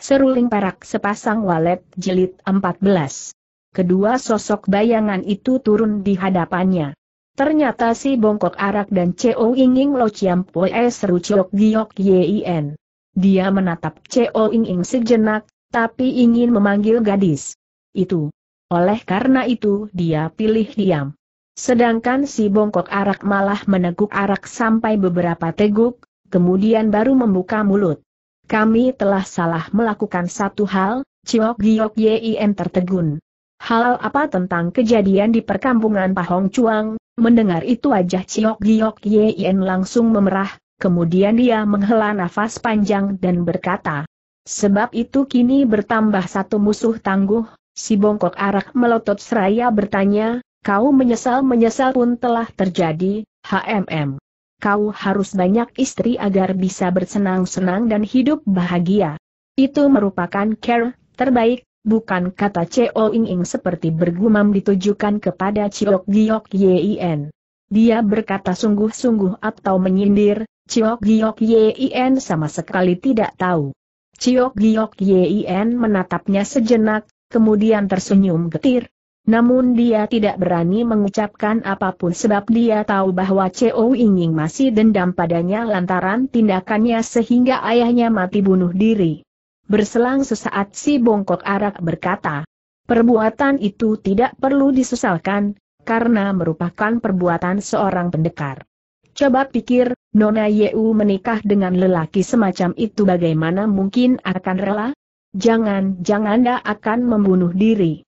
Seruling perak sepasang walet jilid 14. Kedua sosok bayangan itu turun di hadapannya. Ternyata si bongkok arak dan Ceo Inging Lo Chiam Poe seru Chok Giok Yin. Dia menatap Ceo Inging sejenak, tapi ingin memanggil gadis. Itu. Oleh karena itu dia pilih diam. Sedangkan si bongkok arak malah meneguk arak sampai beberapa teguk, kemudian baru membuka mulut. Kami telah salah melakukan satu hal, Ciok Giok Yin tertegun. Hal apa tentang kejadian di perkampungan Pahong Chuang, mendengar itu wajah Ciok Giok Yin langsung memerah, kemudian dia menghela nafas panjang dan berkata, Sebab itu kini bertambah satu musuh tangguh, si bongkok arak melotot seraya bertanya, kau menyesal-menyesal pun telah terjadi, HMM kau harus banyak istri agar bisa bersenang-senang dan hidup bahagia. Itu merupakan care terbaik, bukan kata Cheo Ing Ing seperti bergumam ditujukan kepada Ciok Giok Yin. Dia berkata sungguh-sungguh atau menyindir, Ciok Giok Yin sama sekali tidak tahu. Ciok Giok Yin menatapnya sejenak, kemudian tersenyum getir, namun dia tidak berani mengucapkan apa pun sebab dia tahu bahwa Ceo Inging masih dendam padanya lantaran tindakannya sehingga ayahnya mati bunuh diri. Berselang sesaat si bongkok arak berkata, perbuatan itu tidak perlu disesalkan, karena merupakan perbuatan seorang pendekar. Coba pikir, Nona Yeu menikah dengan lelaki semacam itu bagaimana mungkin akan rela? Jangan-jangan dia akan membunuh diri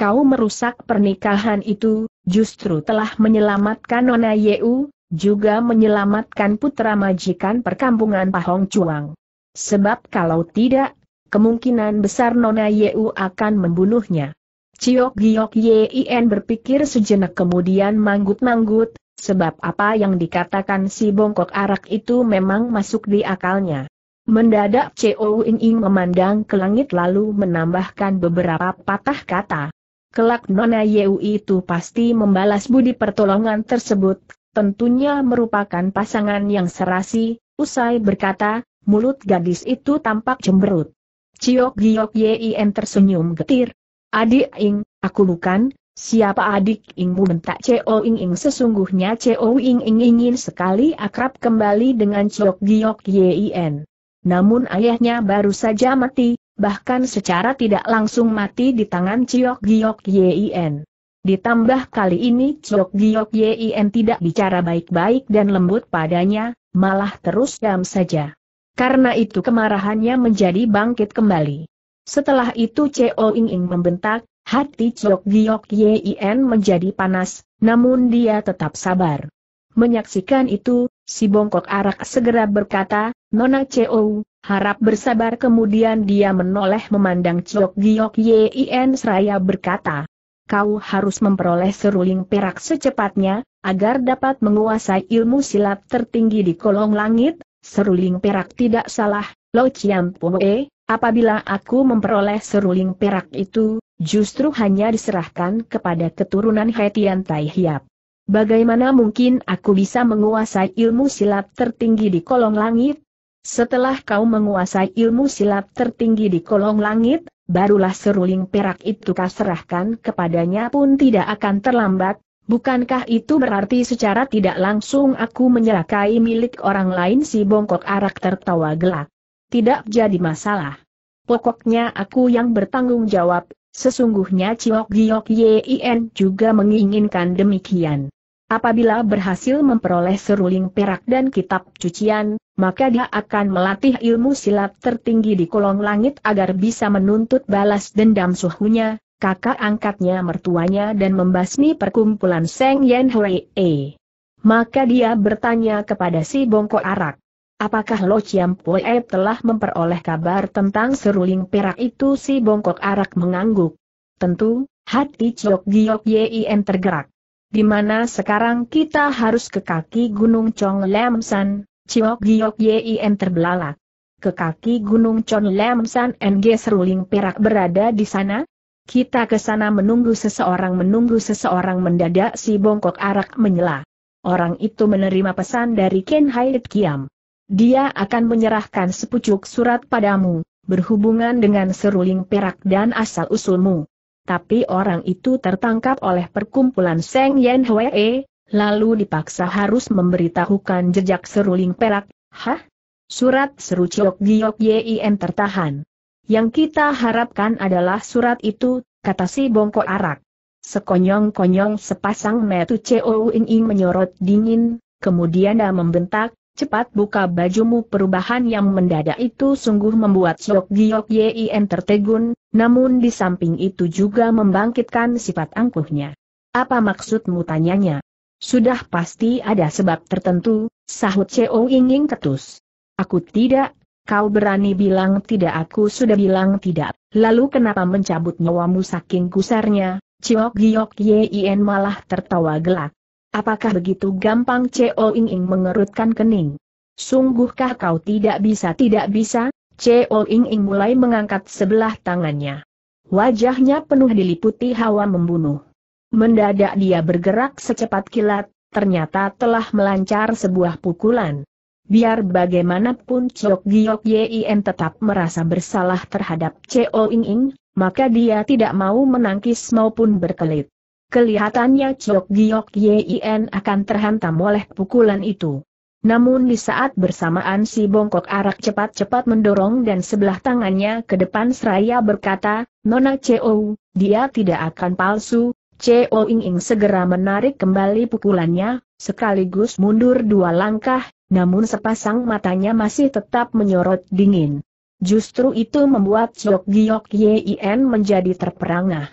kau merusak pernikahan itu, justru telah menyelamatkan Nona Yeu, juga menyelamatkan putra majikan perkampungan Pahong Chuang. Sebab kalau tidak, kemungkinan besar Nona Yeu akan membunuhnya. Ciok Giok Yin berpikir sejenak kemudian manggut-manggut, sebab apa yang dikatakan si bongkok arak itu memang masuk di akalnya. Mendadak Ceo Ing Ing memandang ke langit lalu menambahkan beberapa patah kata. Kelak Nona Yeu itu pasti membalas budi pertolongan tersebut, tentunya merupakan pasangan yang serasi, usai berkata, mulut gadis itu tampak cemberut. Ciok Giok Yin tersenyum getir. Adik Ing, aku bukan, siapa adik Ingmu bentak Ceo Ing Ing sesungguhnya Ceo Ing Ing ingin sekali akrab kembali dengan Ciok Giok Yin. Namun ayahnya baru saja mati, bahkan secara tidak langsung mati di tangan Ciok Giok Yin. Ditambah kali ini Ciok Giok Yin tidak bicara baik-baik dan lembut padanya, malah terus diam saja. Karena itu kemarahannya menjadi bangkit kembali. Setelah itu Ceo Ing Ing membentak, hati Ciok Giok Yin menjadi panas, namun dia tetap sabar. Menyaksikan itu, si bongkok arak segera berkata, Nona Ceo, harap bersabar kemudian dia menoleh memandang Ciok Giok Yin seraya berkata, kau harus memperoleh seruling perak secepatnya, agar dapat menguasai ilmu silat tertinggi di kolong langit, seruling perak tidak salah, Lo Chiam Poe, apabila aku memperoleh seruling perak itu, justru hanya diserahkan kepada keturunan Hetian Tai Hiap. Bagaimana mungkin aku bisa menguasai ilmu silat tertinggi di kolong langit? Setelah kau menguasai ilmu silat tertinggi di kolong langit, barulah seruling perak itu kau serahkan kepadanya pun tidak akan terlambat, bukankah itu berarti secara tidak langsung aku menyerakai milik orang lain si bongkok arak tertawa gelak. Tidak jadi masalah. Pokoknya aku yang bertanggung jawab, sesungguhnya Ciok Giok Yin juga menginginkan demikian. Apabila berhasil memperoleh seruling perak dan kitab cucian, maka dia akan melatih ilmu silat tertinggi di kolong langit agar bisa menuntut balas dendam suhunya, kakak angkatnya mertuanya dan membasmi perkumpulan Seng Yen Hui E. Maka dia bertanya kepada si bongko arak. Apakah Lo Chiam Pue telah memperoleh kabar tentang seruling perak itu si bongkok arak mengangguk. Tentu, hati Chok Giok Yin tergerak di mana sekarang kita harus ke kaki Gunung Chong Lam San, Ciok Giok Yin terbelalak. Ke kaki Gunung Chong Lam San NG seruling perak berada di sana? Kita ke sana menunggu seseorang menunggu seseorang mendadak si bongkok arak menyela. Orang itu menerima pesan dari Ken Haiit Kiam. Dia akan menyerahkan sepucuk surat padamu, berhubungan dengan seruling perak dan asal-usulmu. Tapi orang itu tertangkap oleh perkumpulan Seng Yen Hwee, lalu dipaksa harus memberitahukan jejak seruling perak. Hah? Surat seru Ciok Giok Yin tertahan. Yang kita harapkan adalah surat itu, kata si bongkok arak. Sekonyong-konyong sepasang metu Ceo Ing Ing menyorot dingin, kemudian dia membentak, cepat buka bajumu perubahan yang mendadak itu sungguh membuat Sok Giok Yin tertegun, namun di samping itu juga membangkitkan sifat angkuhnya. Apa maksudmu tanyanya? Sudah pasti ada sebab tertentu, sahut Ceo Ing Ing ketus. Aku tidak, kau berani bilang tidak aku sudah bilang tidak, lalu kenapa mencabut nyawamu saking kusarnya, Ciok Giok Yin malah tertawa gelak. Apakah begitu gampang Ceo Ing Ing mengerutkan kening? Sungguhkah kau tidak bisa tidak bisa? Ceo Ing Ing mulai mengangkat sebelah tangannya. Wajahnya penuh diliputi hawa membunuh. Mendadak dia bergerak secepat kilat, ternyata telah melancar sebuah pukulan. Biar bagaimanapun Chok Giok Yin tetap merasa bersalah terhadap Ceo Ing Ing, maka dia tidak mau menangkis maupun berkelit. Kelihatannya Chok Giok Yin akan terhantam oleh pukulan itu. Namun di saat bersamaan si bongkok arak cepat-cepat mendorong dan sebelah tangannya ke depan seraya berkata, Nona Ceo, dia tidak akan palsu, Ceo Ing Ing segera menarik kembali pukulannya, sekaligus mundur dua langkah, namun sepasang matanya masih tetap menyorot dingin. Justru itu membuat Chok Giok Yin menjadi terperangah.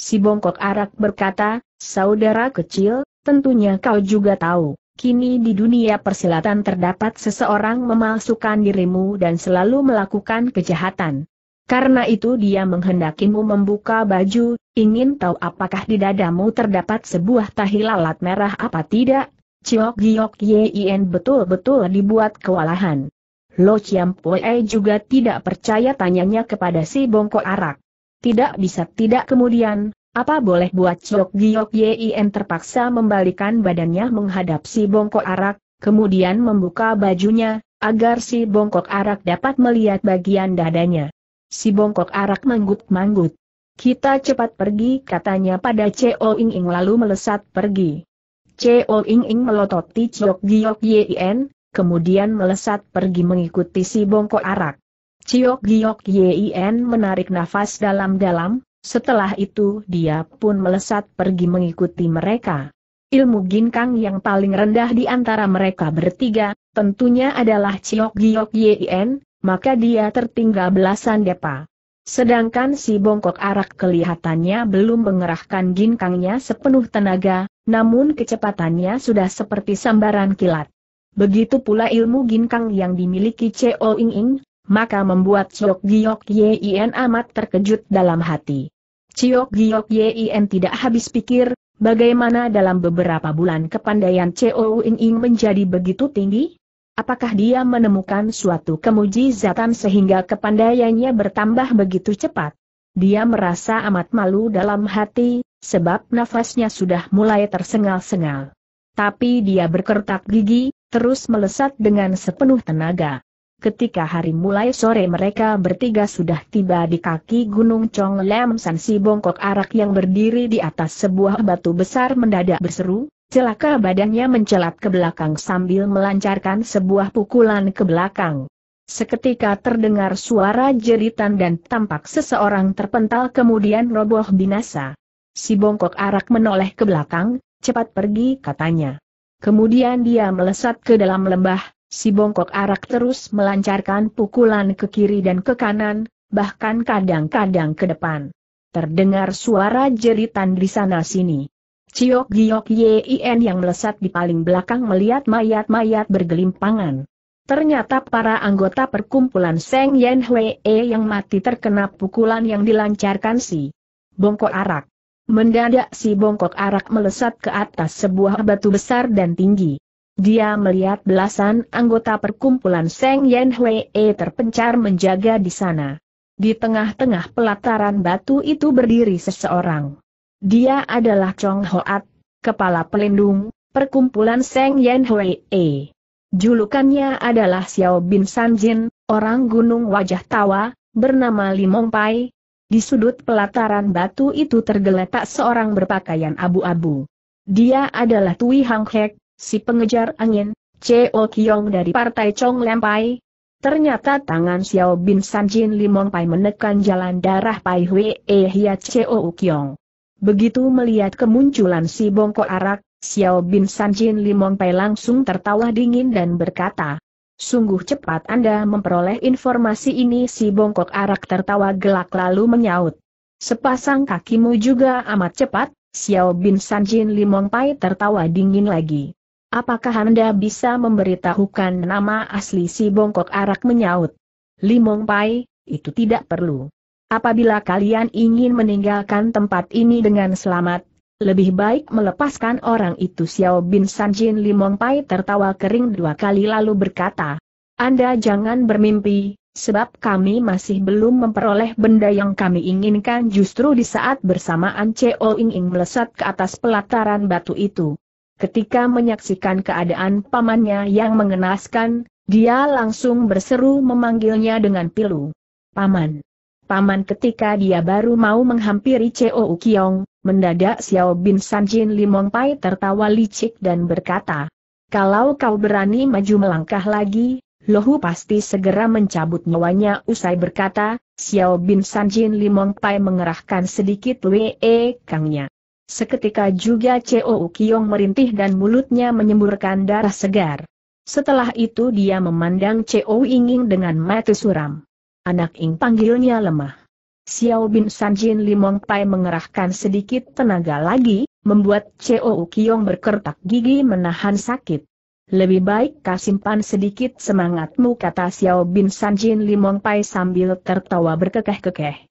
Si bongkok arak berkata, saudara kecil, tentunya kau juga tahu, kini di dunia persilatan terdapat seseorang memalsukan dirimu dan selalu melakukan kejahatan. Karena itu dia menghendakimu membuka baju, ingin tahu apakah di dadamu terdapat sebuah tahi lalat merah apa tidak? Ciok Giok Yin betul-betul dibuat kewalahan. Lo Chiam Pue juga tidak percaya tanyanya kepada si bongkok arak. Tidak bisa tidak kemudian, apa boleh buat Chok Giok Yin terpaksa membalikan badannya menghadap si bongkok arak, kemudian membuka bajunya, agar si bongkok arak dapat melihat bagian dadanya. Si bongkok arak manggut-manggut. Kita cepat pergi katanya pada Ceo Ing Ing lalu melesat pergi. Ceo Ing Ing melototi Chok Giok Yin, kemudian melesat pergi mengikuti si bongkok arak. Ciok Giok Yin menarik nafas dalam-dalam, setelah itu dia pun melesat pergi mengikuti mereka. Ilmu ginkang yang paling rendah di antara mereka bertiga, tentunya adalah Ciok Giok Yin, maka dia tertinggal belasan depa. Sedangkan si bongkok arak kelihatannya belum mengerahkan ginkangnya sepenuh tenaga, namun kecepatannya sudah seperti sambaran kilat. Begitu pula ilmu ginkang yang dimiliki Cheo Ing Ing, maka membuat Chok Giok Yin amat terkejut dalam hati. Ciok Giok Yin tidak habis pikir, bagaimana dalam beberapa bulan kepandaian Cheo Ing Ing menjadi begitu tinggi? Apakah dia menemukan suatu kemujizatan sehingga kepandaiannya bertambah begitu cepat? Dia merasa amat malu dalam hati, sebab nafasnya sudah mulai tersengal-sengal. Tapi dia berkertak gigi, terus melesat dengan sepenuh tenaga. Ketika hari mulai sore mereka bertiga sudah tiba di kaki Gunung Chong Lem San si bongkok arak yang berdiri di atas sebuah batu besar mendadak berseru, celaka badannya mencelat ke belakang sambil melancarkan sebuah pukulan ke belakang. Seketika terdengar suara jeritan dan tampak seseorang terpental kemudian roboh binasa. Si bongkok arak menoleh ke belakang, cepat pergi katanya. Kemudian dia melesat ke dalam lembah, si bongkok arak terus melancarkan pukulan ke kiri dan ke kanan, bahkan kadang-kadang ke depan. Terdengar suara jeritan di sana-sini. Ciok Giok Yin yang melesat di paling belakang melihat mayat-mayat bergelimpangan. Ternyata para anggota perkumpulan Seng Yen Hwee yang mati terkena pukulan yang dilancarkan si bongkok arak. Mendadak si bongkok arak melesat ke atas sebuah batu besar dan tinggi. Dia melihat belasan anggota perkumpulan Seng Yen Hwee terpencar menjaga di sana. Di tengah-tengah pelataran batu itu berdiri seseorang. Dia adalah Chong Hoat, kepala pelindung, perkumpulan Seng Yen Hwee. Julukannya adalah Xiao Bin Sanjin, orang gunung wajah tawa, bernama Limong Pai. Di sudut pelataran batu itu tergeletak seorang berpakaian abu-abu. Dia adalah Tui Hang Hek, si pengejar angin, Cheo Kiong dari partai Chong Lempai. Ternyata tangan Xiao Bin Sanjin Limong Pai menekan jalan darah Pai Hui E Hia Cheo Kiong. Begitu melihat kemunculan si bongkok arak, Xiao Bin Sanjin Limong Pai langsung tertawa dingin dan berkata, Sungguh cepat Anda memperoleh informasi ini si bongkok arak tertawa gelak lalu menyaut. Sepasang kakimu juga amat cepat, Xiao Bin Sanjin Limong Pai tertawa dingin lagi. Apakah Anda bisa memberitahukan nama asli si bongkok arak menyaut? Limong Pai, itu tidak perlu. Apabila kalian ingin meninggalkan tempat ini dengan selamat, lebih baik melepaskan orang itu Xiao Bin Sanjin Limong Pai tertawa kering dua kali lalu berkata, Anda jangan bermimpi, sebab kami masih belum memperoleh benda yang kami inginkan justru di saat bersamaan Cheo Ing Ing melesat ke atas pelataran batu itu. Ketika menyaksikan keadaan pamannya yang mengenaskan, dia langsung berseru memanggilnya dengan pilu. Paman. Paman ketika dia baru mau menghampiri Cheo Kiong, Mendadak Xiao bin Sanjin Limong Pai tertawa licik dan berkata, Kalau kau berani maju melangkah lagi, Lohu pasti segera mencabut nyawanya usai berkata, Xiao bin Sanjin Limong Pai mengerahkan sedikit WE kangnya. Seketika juga Cheo Kiong merintih dan mulutnya menyemburkan darah segar. Setelah itu dia memandang Cheo Inging dengan mata suram. Anak Ing panggilnya lemah. Xiao bin Sanjin Limong Pai mengerahkan sedikit tenaga lagi, membuat Cheo Kiong berkertak gigi menahan sakit. Lebih baik kau simpan sedikit semangatmu kata Xiao bin Sanjin Limong Pai sambil tertawa berkekeh-kekeh.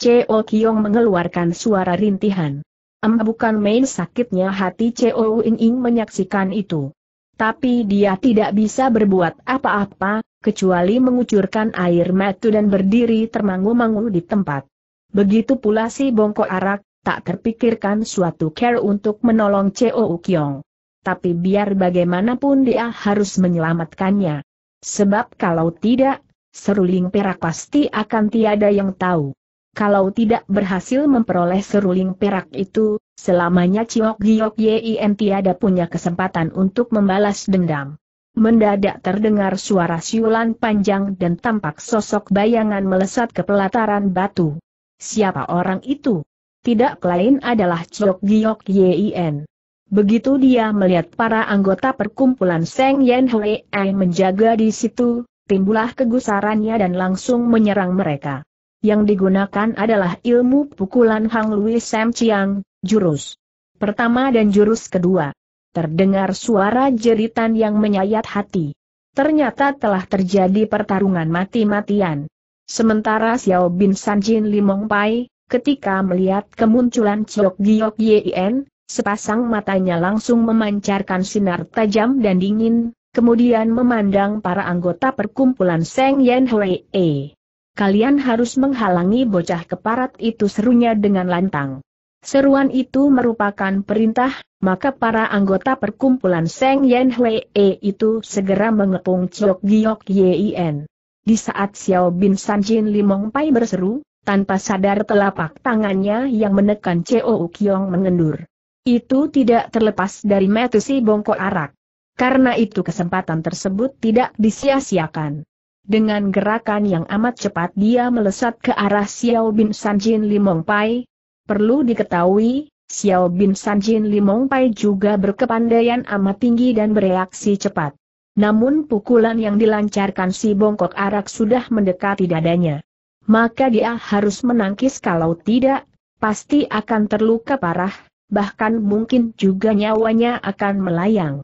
Cheo Kiong mengeluarkan suara rintihan. Em bukan main sakitnya hati Cheo Ing Ing menyaksikan itu. Tapi dia tidak bisa berbuat apa-apa, kecuali mengucurkan air mata dan berdiri termangu-mangu di tempat. Begitu pula si bongkok arak, tak terpikirkan suatu care untuk menolong Cheo Ukyong. Tapi biar bagaimanapun dia harus menyelamatkannya. Sebab kalau tidak, seruling perak pasti akan tiada yang tahu. Kalau tidak berhasil memperoleh seruling perak itu, selamanya Ciok Giok Yin tiada punya kesempatan untuk membalas dendam. Mendadak terdengar suara siulan panjang dan tampak sosok bayangan melesat ke pelataran batu. Siapa orang itu? Tidak lain adalah Chok Giok Yin. Begitu dia melihat para anggota perkumpulan Seng Yen Hui menjaga di situ, timbullah kegusarannya dan langsung menyerang mereka. Yang digunakan adalah ilmu pukulan Hang Lui Sam Chiang, jurus pertama dan jurus kedua terdengar suara jeritan yang menyayat hati. Ternyata telah terjadi pertarungan mati-matian. Sementara Xiao bin Sanjin Limong Pai, ketika melihat kemunculan Chok Giok Yin, sepasang matanya langsung memancarkan sinar tajam dan dingin, kemudian memandang para anggota perkumpulan Seng Yen Hui E. Kalian harus menghalangi bocah keparat itu serunya dengan lantang. Seruan itu merupakan perintah, maka para anggota perkumpulan Seng Yen Hui E itu segera mengepung Chok Giok Yin. Di saat Xiao Bin Sanjin Limong Pai berseru, tanpa sadar telapak tangannya yang menekan Cheo Kiong mengendur. Itu tidak terlepas dari metu si bongkok arak. Karena itu kesempatan tersebut tidak disia-siakan. Dengan gerakan yang amat cepat dia melesat ke arah Xiao Bin Sanjin Limong Pai, Perlu diketahui, Xiao Bin Sanjin Limong Pai juga berkepandaian amat tinggi dan bereaksi cepat. Namun pukulan yang dilancarkan si bongkok arak sudah mendekati dadanya. Maka dia harus menangkis kalau tidak, pasti akan terluka parah, bahkan mungkin juga nyawanya akan melayang.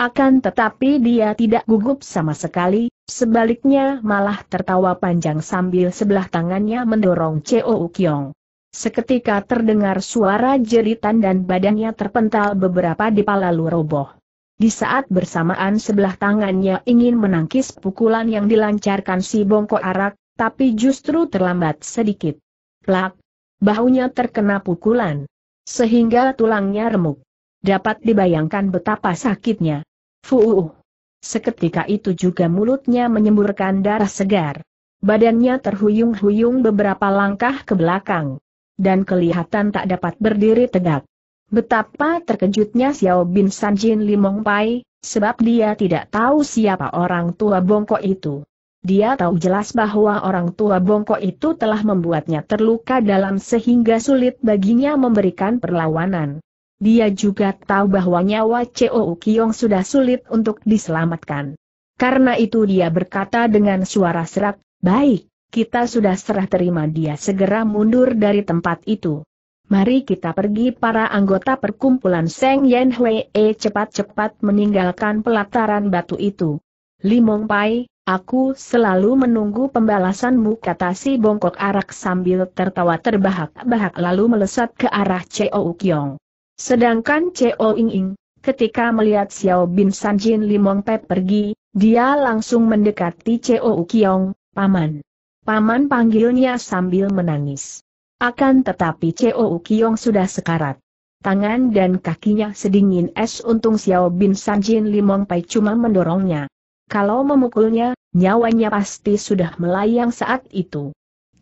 Akan tetapi dia tidak gugup sama sekali, sebaliknya malah tertawa panjang sambil sebelah tangannya mendorong Cheo Ukyong. Seketika terdengar suara jeritan dan badannya terpental beberapa di lalu roboh. Di saat bersamaan sebelah tangannya ingin menangkis pukulan yang dilancarkan si bongkok arak, tapi justru terlambat sedikit. Plak! Bahunya terkena pukulan. Sehingga tulangnya remuk. Dapat dibayangkan betapa sakitnya. Fuuh! Seketika itu juga mulutnya menyemburkan darah segar. badannya terhuyung-huyung beberapa langkah ke belakang. Dan kelihatan tak dapat berdiri tegak. Betapa terkejutnya Xiao bin Sanjin Limong Pai, sebab dia tidak tahu siapa orang tua bongkok itu. Dia tahu jelas bahwa orang tua bongkok itu telah membuatnya terluka dalam sehingga sulit baginya memberikan perlawanan. Dia juga tahu bahwa nyawa Chou Kiong sudah sulit untuk diselamatkan. Karena itu dia berkata dengan suara serak, baik, kita sudah serah terima dia segera mundur dari tempat itu. Mari kita pergi para anggota perkumpulan Seng Yen Hui cepat-cepat meninggalkan pelataran batu itu. Limong Pai, aku selalu menunggu pembalasanmu kata si bongkok arak sambil tertawa terbahak-bahak lalu melesat ke arah Cheo Kiong. Sedangkan Cheo Ing Ing, ketika melihat Xiao Bin Sanjin Limong Pai pergi, dia langsung mendekati Cheo Kiong, paman. Paman panggilnya sambil menangis. Akan tetapi Ceo Kiong sudah sekarat. Tangan dan kakinya sedingin es untung Xiao Bin Sanjin Limong Pai cuma mendorongnya. Kalau memukulnya, nyawanya pasti sudah melayang saat itu.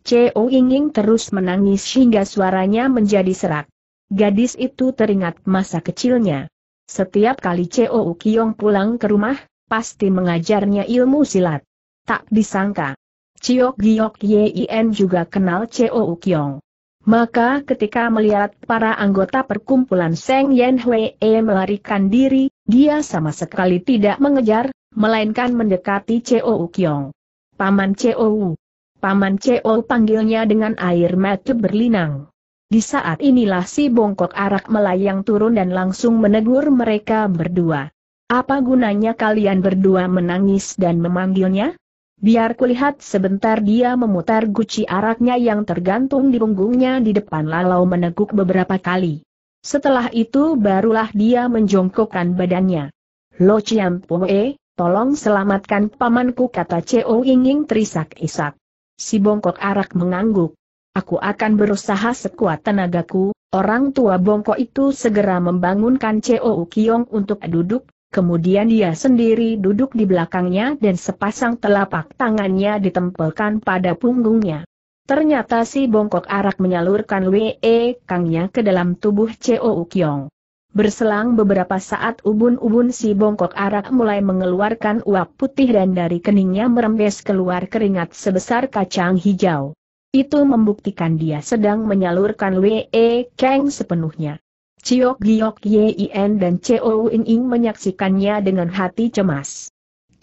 Ceo Inging terus menangis hingga suaranya menjadi serak. Gadis itu teringat masa kecilnya. Setiap kali Ceo Kiong pulang ke rumah, pasti mengajarnya ilmu silat. Tak disangka. Ciok Giok Yin juga kenal Ceo Kiong. Maka ketika melihat para anggota perkumpulan Seng Yen Hui melarikan diri, dia sama sekali tidak mengejar, melainkan mendekati Cheo Kiong. Paman Cheo Paman Cheo panggilnya dengan air mata berlinang. Di saat inilah si bongkok arak melayang turun dan langsung menegur mereka berdua. Apa gunanya kalian berdua menangis dan memanggilnya? Biar kulihat sebentar dia memutar guci araknya yang tergantung di punggungnya di depan lalau meneguk beberapa kali. Setelah itu barulah dia menjongkokkan badannya. Lo Chiam Poe, tolong selamatkan pamanku kata Ceo Inging terisak-isak. Si bongkok arak mengangguk. Aku akan berusaha sekuat tenagaku, orang tua bongkok itu segera membangunkan Ceo Kiong untuk duduk, kemudian dia sendiri duduk di belakangnya dan sepasang telapak tangannya ditempelkan pada punggungnya. Ternyata si bongkok arak menyalurkan WE kangnya ke dalam tubuh Ceo Ukyong. Berselang beberapa saat ubun-ubun si bongkok arak mulai mengeluarkan uap putih dan dari keningnya merembes keluar keringat sebesar kacang hijau. Itu membuktikan dia sedang menyalurkan WE Kang sepenuhnya. Ciok Giok Yin dan Cheo In Ing menyaksikannya dengan hati cemas.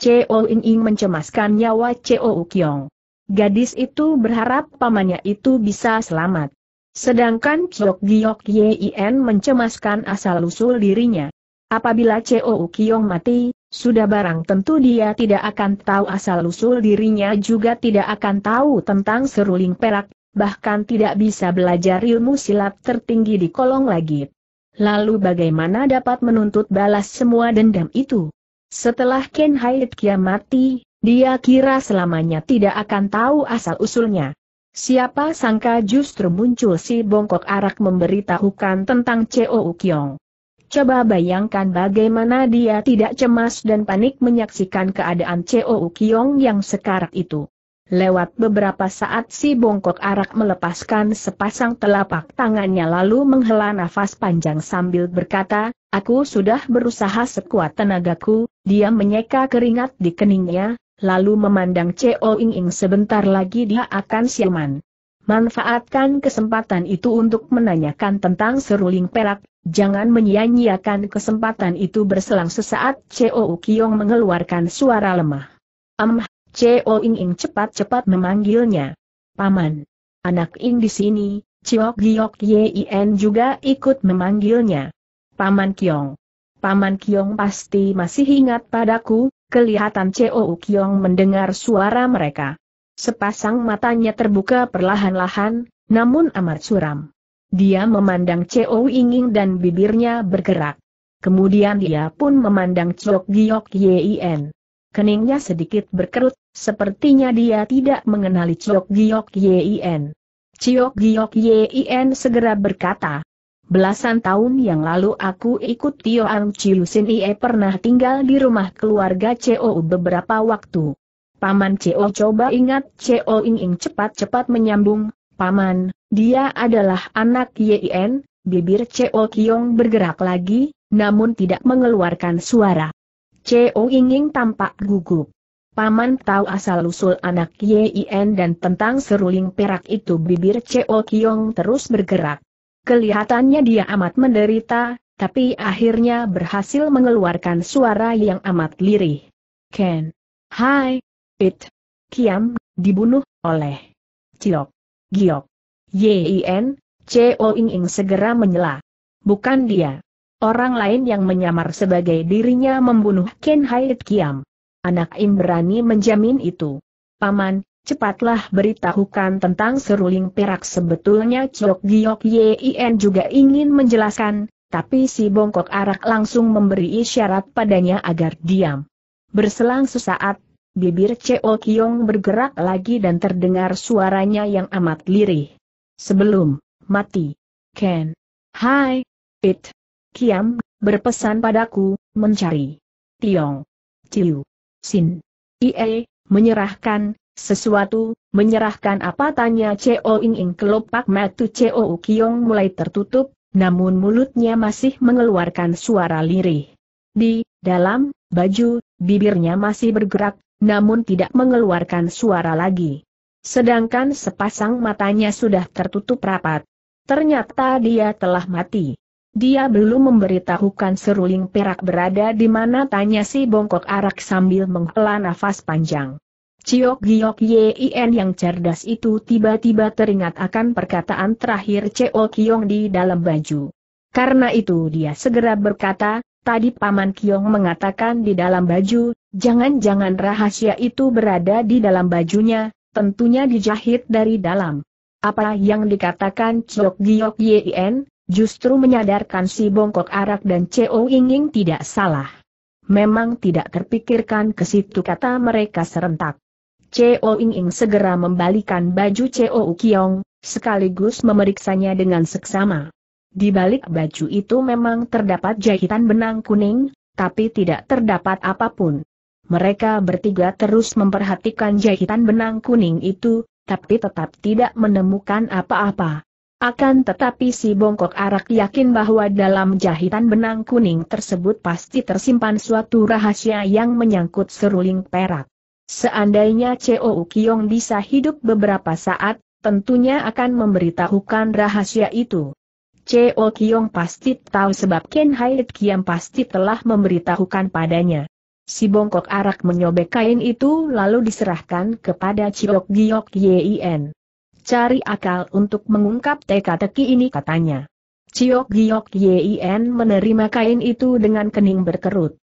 Cheo In Ing mencemaskan nyawa Cheo Kiong. Gadis itu berharap pamannya itu bisa selamat. Sedangkan Ciok Giok Yin mencemaskan asal-usul dirinya. Apabila Cheo Kiong mati, sudah barang tentu dia tidak akan tahu asal-usul dirinya juga tidak akan tahu tentang seruling perak, bahkan tidak bisa belajar ilmu silat tertinggi di kolong lagi. Lalu bagaimana dapat menuntut balas semua dendam itu? Setelah Ken Haiet Kia mati, dia kira selamanya tidak akan tahu asal-usulnya. Siapa sangka justru muncul si bongkok arak memberitahukan tentang Cheo Ukyong. Coba bayangkan bagaimana dia tidak cemas dan panik menyaksikan keadaan Cheo Ukyong yang sekarat itu. Lewat beberapa saat si bongkok arak melepaskan sepasang telapak tangannya lalu menghela nafas panjang sambil berkata, aku sudah berusaha sekuat tenagaku, dia menyeka keringat di keningnya, lalu memandang Ceo Ing Ing sebentar lagi dia akan siaman. Manfaatkan kesempatan itu untuk menanyakan tentang seruling perak, jangan menyia-nyiakan kesempatan itu berselang sesaat Ceo Kiong mengeluarkan suara lemah. Amh, Ceo Ing Ing cepat-cepat memanggilnya. Paman. Anak Ing di sini, Ciok Giok Yin juga ikut memanggilnya. Paman Kiong. Paman Kiong pasti masih ingat padaku, kelihatan Ceo Kiong mendengar suara mereka. Sepasang matanya terbuka perlahan-lahan, namun amat suram. Dia memandang Ceo Inging dan bibirnya bergerak. Kemudian dia pun memandang Ciok Giok Yin. Keningnya sedikit berkerut, sepertinya dia tidak mengenali Ciok Giok Yin. Ciok Giok Yin segera berkata, Belasan tahun yang lalu aku ikut Tio Ang Chiu Sin Ie pernah tinggal di rumah keluarga Ceo beberapa waktu. Paman Ceo coba ingat Ceo Ing cepat-cepat menyambung, Paman, dia adalah anak Yin, bibir Ceo Kiong bergerak lagi, namun tidak mengeluarkan suara. Ceo Ing Ing tampak gugup. Paman tahu asal-usul anak Yin dan tentang seruling perak itu bibir Ceo Kiong terus bergerak. Kelihatannya dia amat menderita, tapi akhirnya berhasil mengeluarkan suara yang amat lirih. Ken. Hai. It. Kiam, dibunuh, oleh. Ciok. Giok. Yin, Ing Ing segera menyela. Bukan dia. Orang lain yang menyamar sebagai dirinya membunuh Ken Haiit Kiam. Anak Im berani menjamin itu. Paman, cepatlah beritahukan tentang seruling perak sebetulnya Chok Giok Yin juga ingin menjelaskan, tapi si bongkok arak langsung memberi isyarat padanya agar diam. Berselang sesaat, bibir Cheo Kiong bergerak lagi dan terdengar suaranya yang amat lirih. Sebelum mati, Ken, Hai, It, Kiam, berpesan padaku, mencari Tiong, Ciu. Sin. Ie, menyerahkan, sesuatu, menyerahkan apa tanya Ceo Ing Ing kelopak matu Ceo Kiong mulai tertutup, namun mulutnya masih mengeluarkan suara lirih. Di dalam baju, bibirnya masih bergerak, namun tidak mengeluarkan suara lagi. Sedangkan sepasang matanya sudah tertutup rapat. Ternyata dia telah mati. Dia belum memberitahukan seruling perak berada di mana tanya si bongkok arak sambil menghela nafas panjang. Ciok Giok Yin yang cerdas itu tiba-tiba teringat akan perkataan terakhir Ceo Kiong di dalam baju. Karena itu dia segera berkata, tadi Paman Kiong mengatakan di dalam baju, jangan-jangan rahasia itu berada di dalam bajunya, tentunya dijahit dari dalam. Apa yang dikatakan Ciok Giok Yin, justru menyadarkan si bongkok arak dan Ceo Inging tidak salah. Memang tidak terpikirkan ke situ kata mereka serentak. Ceo Inging segera membalikan baju Ceo Kiong, sekaligus memeriksanya dengan seksama. Di balik baju itu memang terdapat jahitan benang kuning, tapi tidak terdapat apa pun. Mereka bertiga terus memperhatikan jahitan benang kuning itu, tapi tetap tidak menemukan apa-apa. Akan tetapi si bongkok arak yakin bahwa dalam jahitan benang kuning tersebut pasti tersimpan suatu rahasia yang menyangkut seruling perak. Seandainya Ceo Kiong bisa hidup beberapa saat, tentunya akan memberitahukan rahasia itu. Ceo Kiong pasti tahu sebab Ken Haiit Kiam pasti telah memberitahukan padanya. Si bongkok arak menyobek kain itu lalu diserahkan kepada Ciok Giok Yin cari akal untuk mengungkap teka-teki ini katanya. Ciok Giok Yin menerima kain itu dengan kening berkerut.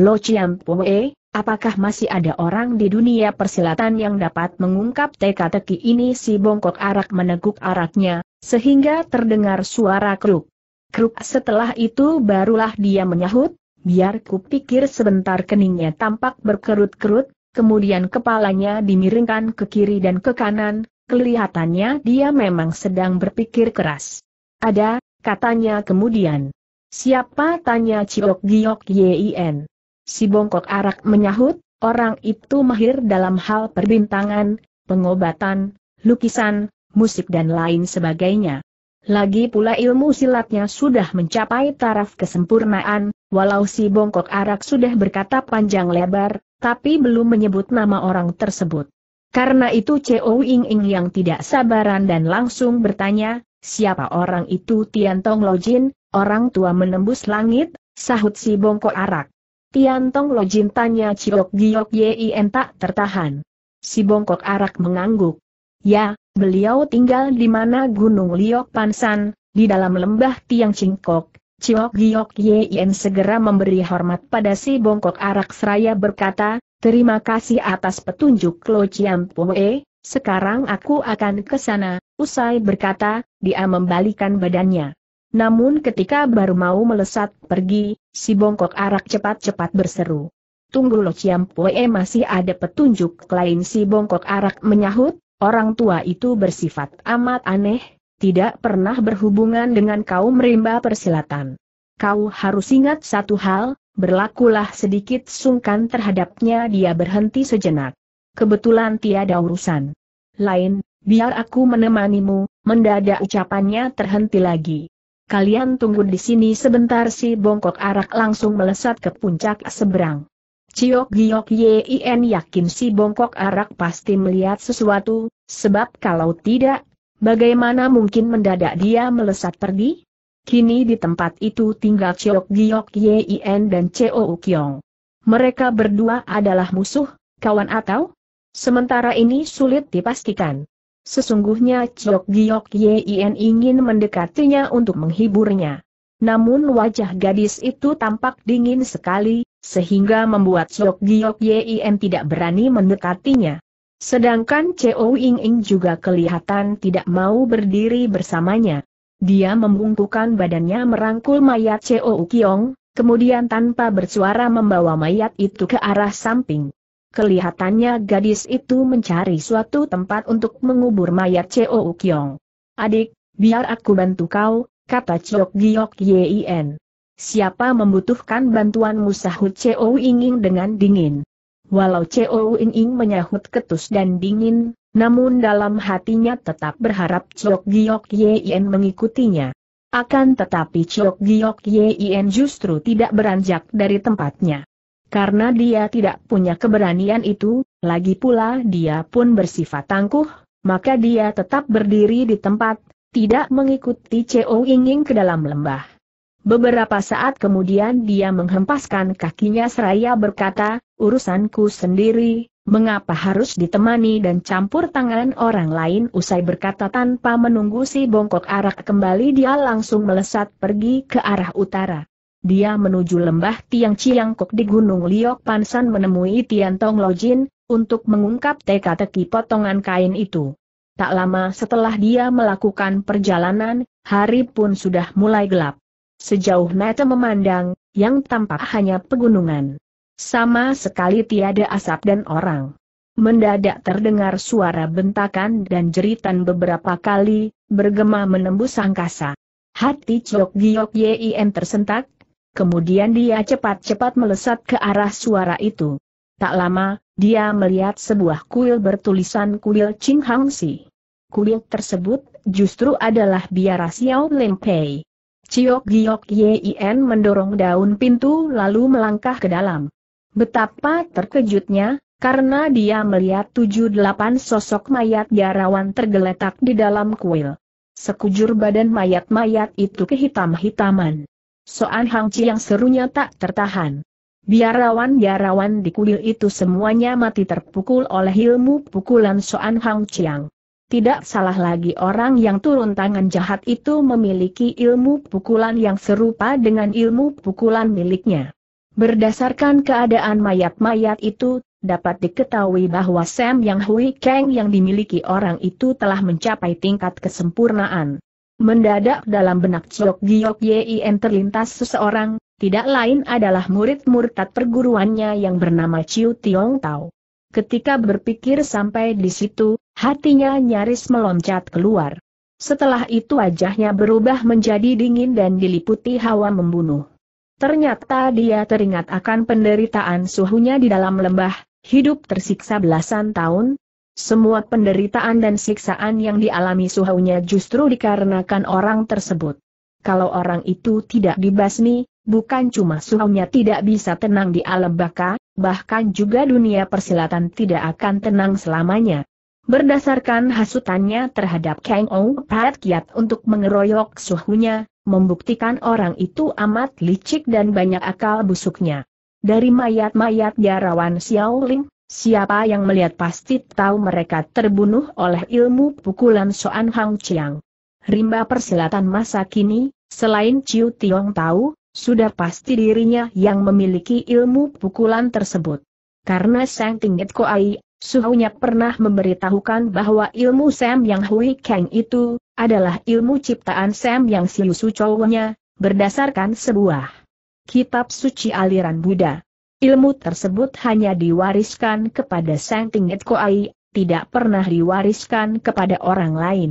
Lo Chiam Poe, apakah masih ada orang di dunia persilatan yang dapat mengungkap teka-teki ini si bongkok arak meneguk araknya, sehingga terdengar suara kruk. Kruk setelah itu barulah dia menyahut, biar ku pikir sebentar keningnya tampak berkerut-kerut, kemudian kepalanya dimiringkan ke kiri dan ke kanan, Kelihatannya dia memang sedang berpikir keras. Ada, katanya kemudian. Siapa tanya Ciok Giok Yin? Si bongkok arak menyahut, orang itu mahir dalam hal perbintangan, pengobatan, lukisan, musik dan lain sebagainya. Lagi pula ilmu silatnya sudah mencapai taraf kesempurnaan, walau si bongkok arak sudah berkata panjang lebar, tapi belum menyebut nama orang tersebut. Karena itu Ceo Ing Ing yang tidak sabaran dan langsung bertanya, siapa orang itu Tian Tong Lojin, orang tua menembus langit, sahut si bongko arak. Tian Tong Lojin tanya Ciok Giok Yin tak tertahan. Si bongkok arak mengangguk. Ya, beliau tinggal di mana Gunung Liok Pansan, di dalam lembah Tiang Cingkok. Ciok Giok Yin segera memberi hormat pada si bongkok arak seraya berkata, Terima kasih atas petunjuk Lo Chiam Poe, sekarang aku akan ke sana, usai berkata, dia membalikan badannya. Namun ketika baru mau melesat pergi, si bongkok arak cepat-cepat berseru. Tunggu Lo Chiam Poe masih ada petunjuk lain si bongkok arak menyahut, orang tua itu bersifat amat aneh, tidak pernah berhubungan dengan kaum rimba persilatan. Kau harus ingat satu hal, berlakulah sedikit sungkan terhadapnya dia berhenti sejenak. kebetulan tiada urusan. Lain, biar aku menemanimu, mendadak ucapannya terhenti lagi. Kalian tunggu di sini sebentar si bongkok arak langsung melesat ke puncak seberang. Ciok Giok Yin yakin si bongkok arak pasti melihat sesuatu, sebab kalau tidak, bagaimana mungkin mendadak dia melesat pergi? Kini di tempat itu tinggal Ciok Giok Yin dan Cheo Ukyong. Mereka berdua adalah musuh, kawan atau? Sementara ini sulit dipastikan. Sesungguhnya Ciok Giok Yin ingin mendekatinya untuk menghiburnya. Namun wajah gadis itu tampak dingin sekali, sehingga membuat Sok Giok Yin tidak berani mendekatinya. Sedangkan Cheo Ying Ing juga kelihatan tidak mau berdiri bersamanya. Dia membungkukkan badannya merangkul mayat Cheo Kiong, kemudian tanpa bersuara membawa mayat itu ke arah samping. Kelihatannya gadis itu mencari suatu tempat untuk mengubur mayat Cheo Kiong. Adik, biar aku bantu kau, kata Chok Giok Yin. Siapa membutuhkan bantuanmu sahut Ceo Inging dengan dingin. Walau Ceo Inging menyahut ketus dan dingin, namun dalam hatinya tetap berharap Chok Giok Yen mengikutinya. Akan tetapi Chok Giok Yen justru tidak beranjak dari tempatnya. Karena dia tidak punya keberanian itu, lagi pula dia pun bersifat tangguh, maka dia tetap berdiri di tempat, tidak mengikuti Ceo Inging ke dalam lembah. Beberapa saat kemudian dia menghempaskan kakinya seraya berkata, urusanku sendiri, mengapa harus ditemani dan campur tangan orang lain usai berkata tanpa menunggu si bongkok arak kembali dia langsung melesat pergi ke arah utara. Dia menuju lembah Tiang Ciangkok di Gunung Liok Pansan menemui Tian Tong Lojin, untuk mengungkap teka-teki potongan kain itu. Tak lama setelah dia melakukan perjalanan, hari pun sudah mulai gelap. Sejauh mata memandang, yang tampak hanya pegunungan. Sama sekali tiada asap dan orang. Mendadak terdengar suara bentakan dan jeritan beberapa kali, bergema menembus angkasa. Hati Chok Giok Yin tersentak, kemudian dia cepat-cepat melesat ke arah suara itu. Tak lama, dia melihat sebuah kuil bertulisan kuil Ching Hang Si. Kuil tersebut justru adalah biara Xiao Leng Pei. Ciok Giok Yin mendorong daun pintu lalu melangkah ke dalam. Betapa terkejutnya, karena dia melihat tujuh delapan sosok mayat biarawan tergeletak di dalam kuil. Sekujur badan mayat-mayat itu kehitam-hitaman. Soan Hang yang serunya tak tertahan. Biarawan-biarawan di kuil itu semuanya mati terpukul oleh ilmu pukulan Soan Hang Chiang. Tidak salah lagi orang yang turun tangan jahat itu memiliki ilmu pukulan yang serupa dengan ilmu pukulan miliknya. Berdasarkan keadaan mayat-mayat itu, dapat diketahui bahwa Sam Yang Hui Kang yang dimiliki orang itu telah mencapai tingkat kesempurnaan. Mendadak dalam benak Chok Giok Yin terlintas seseorang, tidak lain adalah murid murtad perguruannya yang bernama Chiu Tiong Tao. Ketika berpikir sampai di situ, hatinya nyaris meloncat keluar. Setelah itu wajahnya berubah menjadi dingin dan diliputi hawa membunuh. Ternyata dia teringat akan penderitaan suhunya di dalam lembah, hidup tersiksa belasan tahun. Semua penderitaan dan siksaan yang dialami suhunya justru dikarenakan orang tersebut. Kalau orang itu tidak dibasmi, bukan cuma suhunya tidak bisa tenang di alam baka, bahkan juga dunia persilatan tidak akan tenang selamanya. Berdasarkan hasutannya terhadap Kang Ou Pat Kiat untuk mengeroyok suhunya, membuktikan orang itu amat licik dan banyak akal busuknya. Dari mayat-mayat jarawan Xiao Ling, siapa yang melihat pasti tahu mereka terbunuh oleh ilmu pukulan Soan Hang Chiang. Rimba persilatan masa kini, selain Chiu Tiong tahu, sudah pasti dirinya yang memiliki ilmu pukulan tersebut. Karena Sang Tingget Koai, suhunya pernah memberitahukan bahwa ilmu Sam Yang Hui Kang itu, adalah ilmu ciptaan Sam Yang Siu Su berdasarkan sebuah kitab suci aliran Buddha. Ilmu tersebut hanya diwariskan kepada Sang Tingget Koai, tidak pernah diwariskan kepada orang lain.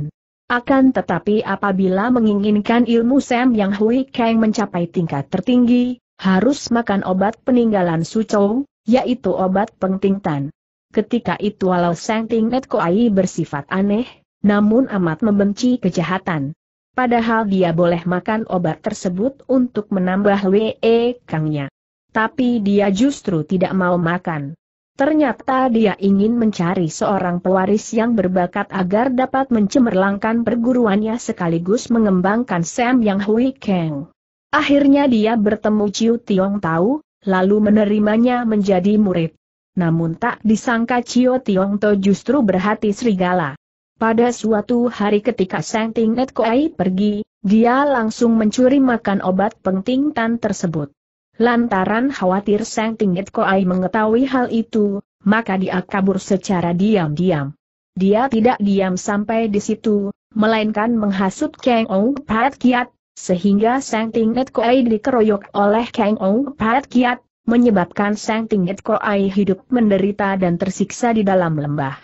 Akan tetapi apabila menginginkan ilmu Sam yang Hui Kang mencapai tingkat tertinggi, harus makan obat peninggalan Sucou, yaitu obat pengtingtan. Ketika itu walau Sang Tingnet Koai bersifat aneh, namun amat membenci kejahatan. Padahal dia boleh makan obat tersebut untuk menambah WE Kangnya. Tapi dia justru tidak mau makan. Ternyata dia ingin mencari seorang pewaris yang berbakat agar dapat mencemerlangkan perguruannya sekaligus mengembangkan Sam Yang Hui Kang. Akhirnya dia bertemu Ciu Tiong Tau, lalu menerimanya menjadi murid. Namun tak disangka Ciu Tiong Tau justru berhati serigala. Pada suatu hari ketika Sang Ting Net Koai pergi, dia langsung mencuri makan obat penting tan tersebut. Lantaran khawatir Sang Tingit Koai mengetahui hal itu, maka dia kabur secara diam-diam. Dia tidak diam sampai di situ, melainkan menghasut Kang Ong Pat Kiat, sehingga Sang Tingit Koai dikeroyok oleh Kang Ong Pat Kiat, menyebabkan Sang Tingit Koai hidup menderita dan tersiksa di dalam lembah.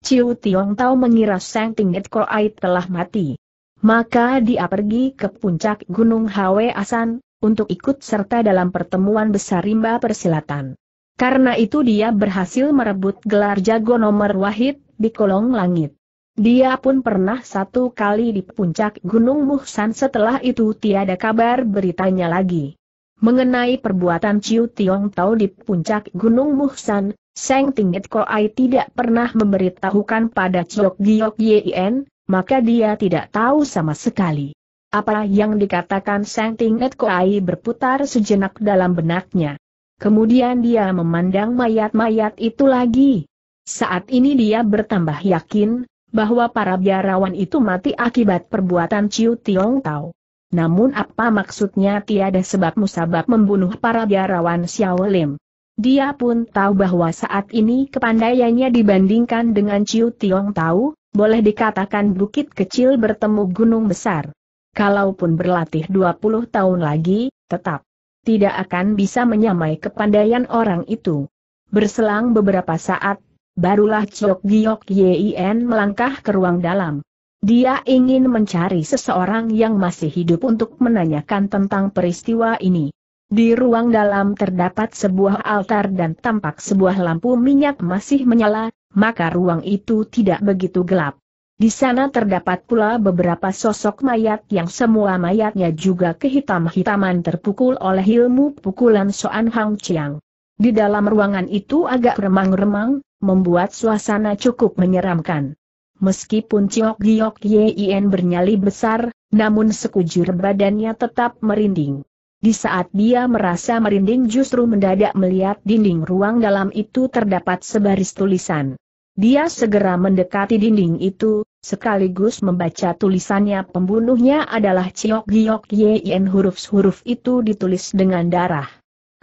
Ciu Tiong Tau mengira Sang Tingit Koai telah mati. Maka dia pergi ke puncak Gunung Hwe Asan, untuk ikut serta dalam pertemuan besar rimba persilatan. Karena itu dia berhasil merebut gelar jago nomor wahid di kolong langit. Dia pun pernah satu kali di puncak Gunung Muhsan setelah itu tiada kabar beritanya lagi. Mengenai perbuatan Ciu Tiong Tau di puncak Gunung Muhsan, Seng Tingit Koai tidak pernah memberitahukan pada Ciok Giok Yen, maka dia tidak tahu sama sekali. Apa yang dikatakan Sang Tinget Koai berputar sejenak dalam benaknya. Kemudian dia memandang mayat-mayat itu lagi. Saat ini dia bertambah yakin, bahwa para biarawan itu mati akibat perbuatan Ciu Tiong Tau. Namun apa maksudnya tiada sebab musabab membunuh para biarawan Xiao Lim. Dia pun tahu bahwa saat ini kepandaiannya dibandingkan dengan Ciu Tiong Tau, boleh dikatakan bukit kecil bertemu gunung besar kalaupun berlatih 20 tahun lagi, tetap tidak akan bisa menyamai kepandaian orang itu. Berselang beberapa saat, barulah Chok Giok Yin melangkah ke ruang dalam. Dia ingin mencari seseorang yang masih hidup untuk menanyakan tentang peristiwa ini. Di ruang dalam terdapat sebuah altar dan tampak sebuah lampu minyak masih menyala, maka ruang itu tidak begitu gelap. Di sana terdapat pula beberapa sosok mayat yang semua mayatnya juga kehitam-hitaman terpukul oleh ilmu pukulan Soan Hang Chiang. Di dalam ruangan itu agak remang-remang, membuat suasana cukup menyeramkan. Meskipun Ciok Giok Yin bernyali besar, namun sekujur badannya tetap merinding. Di saat dia merasa merinding justru mendadak melihat dinding ruang dalam itu terdapat sebaris tulisan. Dia segera mendekati dinding itu, sekaligus membaca tulisannya pembunuhnya adalah Ciok Giok Yin huruf-huruf itu ditulis dengan darah.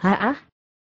Haa?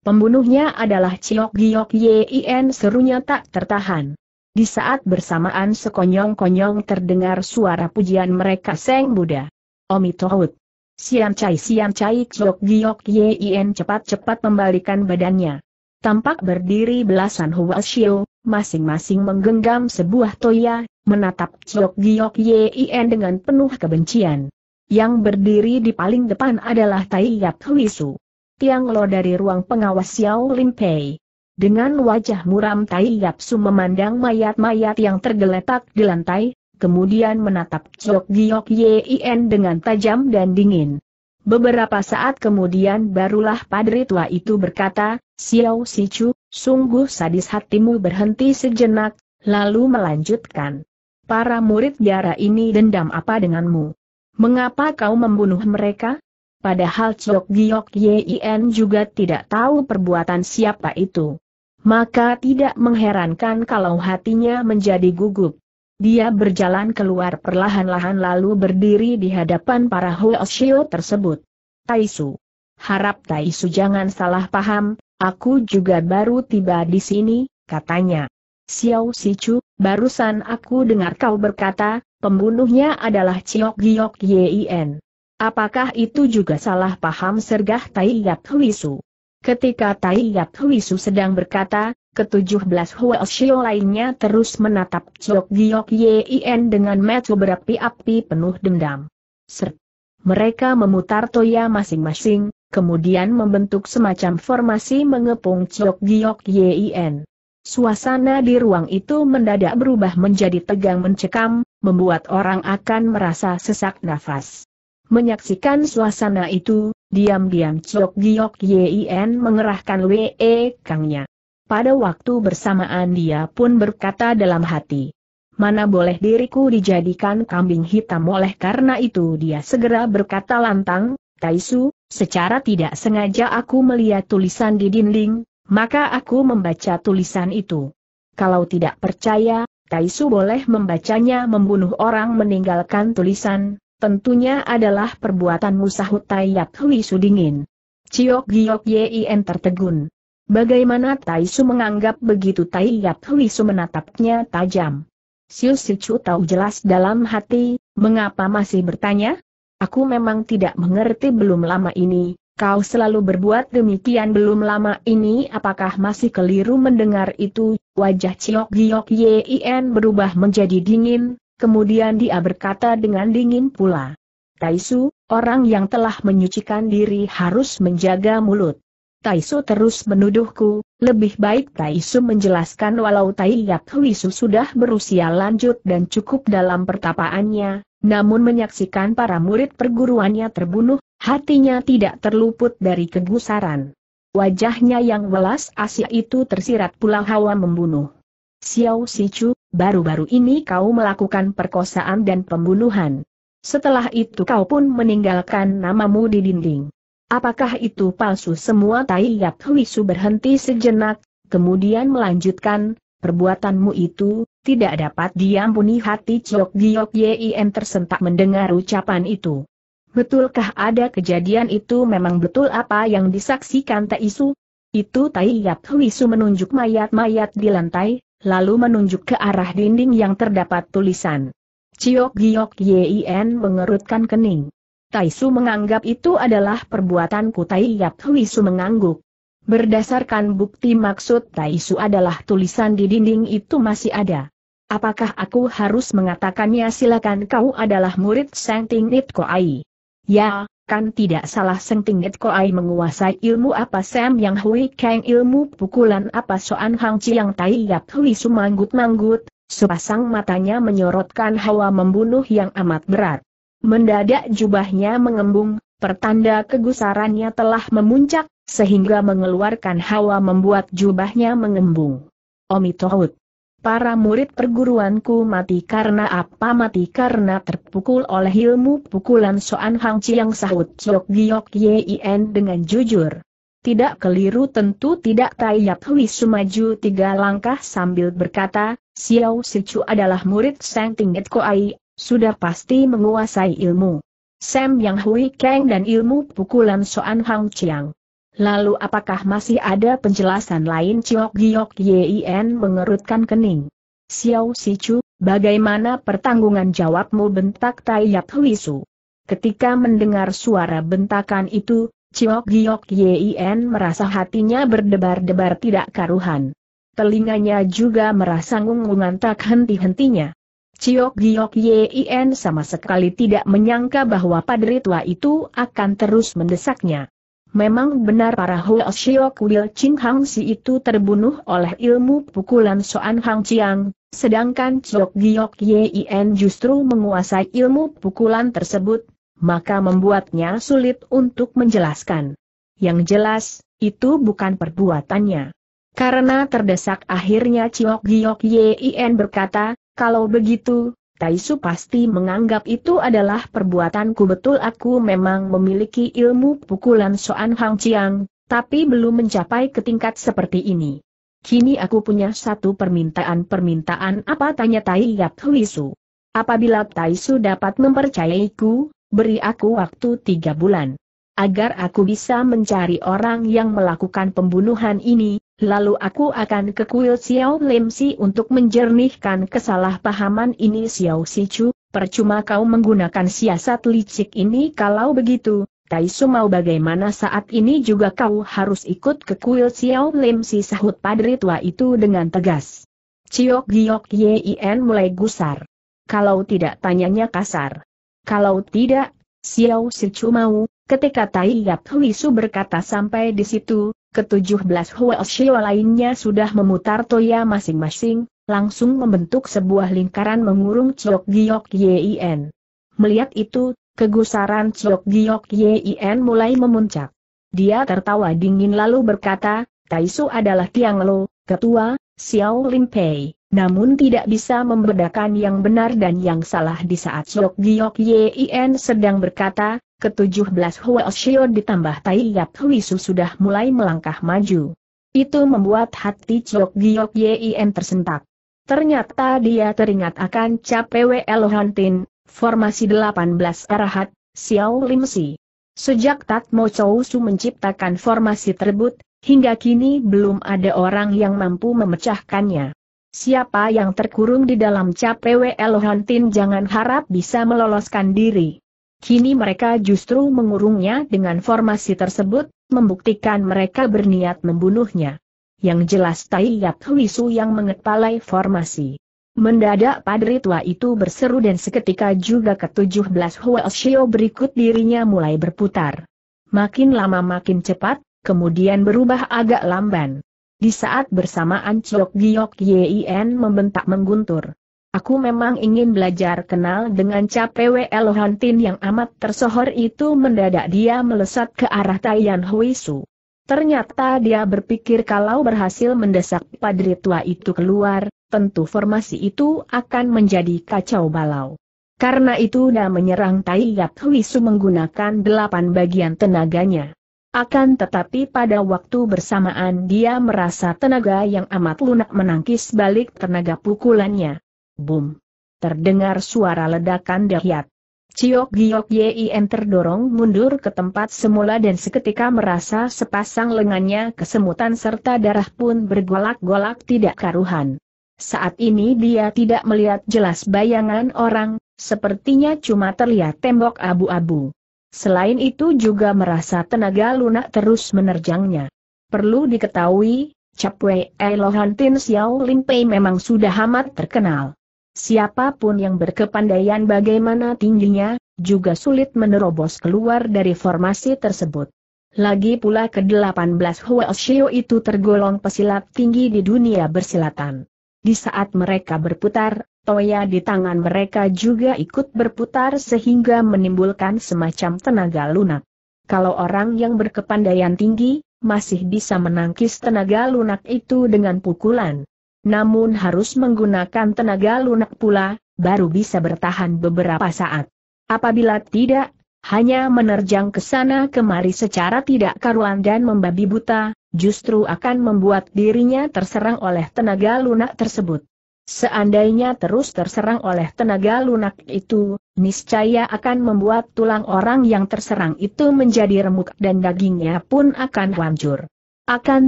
Pembunuhnya adalah Ciok Giok Yin serunya tak tertahan. Di saat bersamaan sekonyong-konyong terdengar suara pujian mereka Seng Buddha. Omi Tohut. Siam Cai Siam Cai Ciok Giok Yin cepat-cepat membalikan badannya. Tampak berdiri belasan Huasio, masing-masing menggenggam sebuah toya, menatap Ciok Giok Yin dengan penuh kebencian. Yang berdiri di paling depan adalah Tai Yap Huisu. Tiang Lo dari ruang pengawas Xiao Lim Pei. Dengan wajah muram Tai Yap Su memandang mayat-mayat yang tergeletak di lantai, kemudian menatap Ciok Giok Yin dengan tajam dan dingin. Beberapa saat kemudian barulah padri tua itu berkata, Xiao Sichu, sungguh sadis hatimu berhenti sejenak, lalu melanjutkan. Para murid biara ini dendam apa denganmu? Mengapa kau membunuh mereka? Padahal Chok Giok Yin juga tidak tahu perbuatan siapa itu. Maka tidak mengherankan kalau hatinya menjadi gugup. Dia berjalan keluar perlahan-lahan lalu berdiri di hadapan para Huoshio tersebut. Taisu. Harap Taisu jangan salah paham, aku juga baru tiba di sini, katanya. Xiao Sichu, barusan aku dengar kau berkata, pembunuhnya adalah Ciok Giok Yin. Apakah itu juga salah paham sergah Tai Yap Huisu? Ketika Tai Yap Huisu sedang berkata, ketujuh belas Huoshio lainnya terus menatap Chok Giok Yin dengan mata berapi-api penuh dendam. Sert. Mereka memutar toya masing-masing, kemudian membentuk semacam formasi mengepung Chok Giok Yin. Suasana di ruang itu mendadak berubah menjadi tegang mencekam, membuat orang akan merasa sesak nafas. Menyaksikan suasana itu, diam-diam Chok Giok Yin mengerahkan W.E. Kangnya. Pada waktu bersamaan dia pun berkata dalam hati, mana boleh diriku dijadikan kambing hitam oleh karena itu dia segera berkata lantang, Taisu, secara tidak sengaja aku melihat tulisan di dinding, maka aku membaca tulisan itu. Kalau tidak percaya, Taisu boleh membacanya membunuh orang meninggalkan tulisan, tentunya adalah perbuatan musahut Taiyat Huisu dingin. Ciok Giok Yin tertegun. Bagaimana Taisu menganggap begitu Taiyat Huisu menatapnya tajam? Siu Sicu tahu jelas dalam hati, mengapa masih bertanya? Aku memang tidak mengerti belum lama ini, kau selalu berbuat demikian belum lama ini apakah masih keliru mendengar itu, wajah Ciok Giok Yin berubah menjadi dingin, kemudian dia berkata dengan dingin pula. Taisu, orang yang telah menyucikan diri harus menjaga mulut. Taisu terus menuduhku, lebih baik Taisu menjelaskan walau Taiyat Huisu sudah berusia lanjut dan cukup dalam pertapaannya, namun menyaksikan para murid perguruannya terbunuh, hatinya tidak terluput dari kegusaran. Wajahnya yang welas Asia itu tersirat pula hawa membunuh. Xiao Sichu, baru-baru ini kau melakukan perkosaan dan pembunuhan. Setelah itu kau pun meninggalkan namamu di dinding. Apakah itu palsu semua Tai Yap Huisu berhenti sejenak, kemudian melanjutkan, perbuatanmu itu, tidak dapat diampuni hati Chok Giok Yin tersentak mendengar ucapan itu. Betulkah ada kejadian itu memang betul apa yang disaksikan Isu? Itu Tai Yap Huisu menunjuk mayat-mayat di lantai, lalu menunjuk ke arah dinding yang terdapat tulisan. Ciok Giok Yin mengerutkan kening. Taisu menganggap itu adalah perbuatan Kutai Yap Huisu mengangguk. Berdasarkan bukti maksud Taisu adalah tulisan di dinding itu masih ada. Apakah aku harus mengatakannya silakan kau adalah murid Seng Tingit Koai? Ya, kan tidak salah Seng Tingit Koai menguasai ilmu apa Sam yang Hui Kang ilmu pukulan apa Soan Hang Chiang Tai Yap Huisu manggut-manggut, sepasang matanya menyorotkan hawa membunuh yang amat berat. Mendadak jubahnya mengembung, pertanda kegusarannya telah memuncak, sehingga mengeluarkan hawa membuat jubahnya mengembung. Omitohut. Para murid perguruanku mati karena apa mati karena terpukul oleh ilmu pukulan Soan Hang Chiang sahut Chok Giok Yin dengan jujur. Tidak keliru tentu tidak Taiyap Hui sumaju tiga langkah sambil berkata, Xiao Sichu adalah murid Sang Tingget Koai, sudah pasti menguasai ilmu. Sam Yang Hui Kang dan ilmu pukulan Soan Hang Chiang. Lalu apakah masih ada penjelasan lain Ciok Giok Yin mengerutkan kening. Xiao Sichu, bagaimana pertanggungan jawabmu bentak Taiyap Huisu? Ketika mendengar suara bentakan itu, Ciok Giok Yin merasa hatinya berdebar-debar tidak karuhan. Telinganya juga merasa ngungungan tak henti-hentinya. Ciok Giok Yin sama sekali tidak menyangka bahwa padri tua itu akan terus mendesaknya. Memang benar para Huo Shiok Wil Ching Hang Si itu terbunuh oleh ilmu pukulan Soan Hang Chiang, sedangkan Ciok Giok Yin justru menguasai ilmu pukulan tersebut, maka membuatnya sulit untuk menjelaskan. Yang jelas, itu bukan perbuatannya. Karena terdesak akhirnya Ciok Giok Yin berkata, kalau begitu, Taisu pasti menganggap itu adalah perbuatanku betul aku memang memiliki ilmu pukulan Soan Hang Chiang, tapi belum mencapai ke tingkat seperti ini. Kini aku punya satu permintaan-permintaan apa tanya Tai Yap Huisu. Apabila Taisu dapat mempercayaiku, beri aku waktu tiga bulan. Agar aku bisa mencari orang yang melakukan pembunuhan ini, Lalu aku akan ke kuil Xiao Lim Si untuk menjernihkan kesalahpahaman ini Xiao Si Chu, percuma kau menggunakan siasat licik ini kalau begitu, Taisu mau bagaimana saat ini juga kau harus ikut ke kuil Xiao Lim Si sahut padri tua itu dengan tegas. Ciok Giok Yin mulai gusar. Kalau tidak tanyanya kasar. Kalau tidak, Xiao Si Chu mau, ketika Tai Yap Huisu berkata sampai di situ, ketujuh belas Huoshio lainnya sudah memutar toya masing-masing, langsung membentuk sebuah lingkaran mengurung Ciok Giok Yin. Melihat itu, kegusaran Ciok Giok Yin mulai memuncak. Dia tertawa dingin lalu berkata, Taisu adalah Tiang Lo, ketua, Xiao Lim Pei, namun tidak bisa membedakan yang benar dan yang salah di saat Ciok Giok Yin sedang berkata, ketujuh belas Huoshio ditambah Tai Yap Huisu sudah mulai melangkah maju. Itu membuat hati Ciok Giok Yin tersentak. Ternyata dia teringat akan Cap PWL Hantin, formasi 18 arahat, Xiao Lim Si. Sejak Tat Mo Chou Su menciptakan formasi tersebut, hingga kini belum ada orang yang mampu memecahkannya. Siapa yang terkurung di dalam Cap PWL Hantin jangan harap bisa meloloskan diri. Kini mereka justru mengurungnya dengan formasi tersebut, membuktikan mereka berniat membunuhnya yang jelas Tai Yap Huisu yang mengepalai formasi. Mendadak padri tua itu berseru dan seketika juga ke-17 Huoshio berikut dirinya mulai berputar. Makin lama makin cepat, kemudian berubah agak lamban. Di saat bersamaan Chok Giok Yin membentak mengguntur. Aku memang ingin belajar kenal dengan Capewe Elohantin yang amat tersohor itu mendadak dia melesat ke arah Tayan Huisu. Ternyata dia berpikir kalau berhasil mendesak padri tua itu keluar, tentu formasi itu akan menjadi kacau balau. Karena itu dia menyerang Tai Yap Huisu menggunakan delapan bagian tenaganya. Akan tetapi pada waktu bersamaan dia merasa tenaga yang amat lunak menangkis balik tenaga pukulannya. Boom! Terdengar suara ledakan dahsyat. Ciok Giok Yin terdorong mundur ke tempat semula dan seketika merasa sepasang lengannya kesemutan serta darah pun bergolak-golak tidak karuhan. Saat ini dia tidak melihat jelas bayangan orang, sepertinya cuma terlihat tembok abu-abu. Selain itu juga merasa tenaga lunak terus menerjangnya. Perlu diketahui, Capwe Elohantin Xiao Limpei memang sudah amat terkenal. Siapa pun yang berkepandaian bagaimana tingginya, juga sulit menerobos keluar dari formasi tersebut. Lagi pula ke-18 Huoshio itu tergolong pesilat tinggi di dunia bersilatan. Di saat mereka berputar, toya di tangan mereka juga ikut berputar sehingga menimbulkan semacam tenaga lunak. Kalau orang yang berkepandaian tinggi, masih bisa menangkis tenaga lunak itu dengan pukulan namun harus menggunakan tenaga lunak pula, baru bisa bertahan beberapa saat. Apabila tidak, hanya menerjang ke sana kemari secara tidak karuan dan membabi buta, justru akan membuat dirinya terserang oleh tenaga lunak tersebut. Seandainya terus terserang oleh tenaga lunak itu, niscaya akan membuat tulang orang yang terserang itu menjadi remuk dan dagingnya pun akan hancur. Akan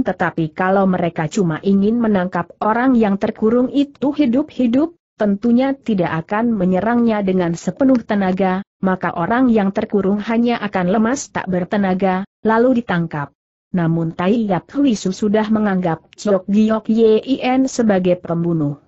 tetapi kalau mereka cuma ingin menangkap orang yang terkurung itu hidup-hidup, tentunya tidak akan menyerangnya dengan sepenuh tenaga, maka orang yang terkurung hanya akan lemas tak bertenaga, lalu ditangkap. Namun Tai Yap Huisu sudah menganggap Chok Giok Yin sebagai pembunuh.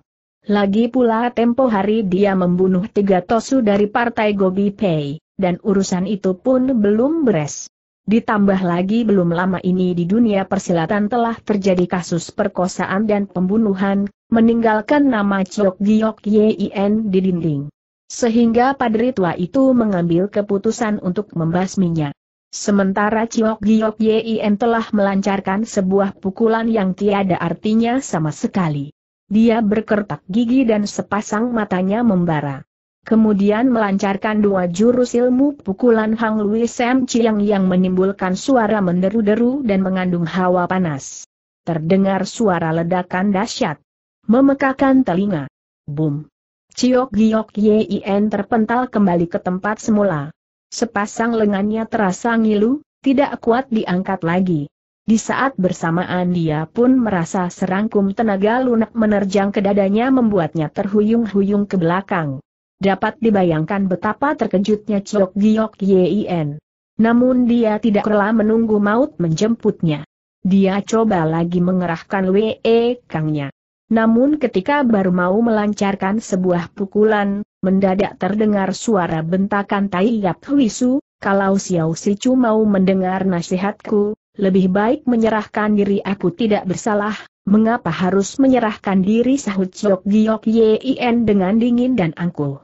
Lagi pula tempo hari dia membunuh tiga tosu dari partai Gobi Pei, dan urusan itu pun belum beres. Ditambah lagi belum lama ini di dunia persilatan telah terjadi kasus perkosaan dan pembunuhan, meninggalkan nama Chok Giok Yin di dinding. Sehingga padri tua itu mengambil keputusan untuk membasminya. Sementara Chok Giok Yin telah melancarkan sebuah pukulan yang tiada artinya sama sekali. Dia berkertak gigi dan sepasang matanya membara kemudian melancarkan dua jurus ilmu pukulan Hang Lui Sam Chiang yang menimbulkan suara menderu-deru dan mengandung hawa panas. Terdengar suara ledakan dahsyat. Memekakan telinga. Boom. Ciok Giok Yin terpental kembali ke tempat semula. Sepasang lengannya terasa ngilu, tidak kuat diangkat lagi. Di saat bersamaan dia pun merasa serangkum tenaga lunak menerjang ke dadanya membuatnya terhuyung-huyung ke belakang. Dapat dibayangkan betapa terkejutnya Chok Giok Yin. Namun dia tidak rela menunggu maut menjemputnya. Dia coba lagi mengerahkan WE Kangnya. Namun ketika baru mau melancarkan sebuah pukulan, mendadak terdengar suara bentakan Tai Yap Huisu, kalau Xiao Sichu mau mendengar nasihatku, lebih baik menyerahkan diri aku tidak bersalah, mengapa harus menyerahkan diri sahut Chok Giok Yin dengan dingin dan angkuh.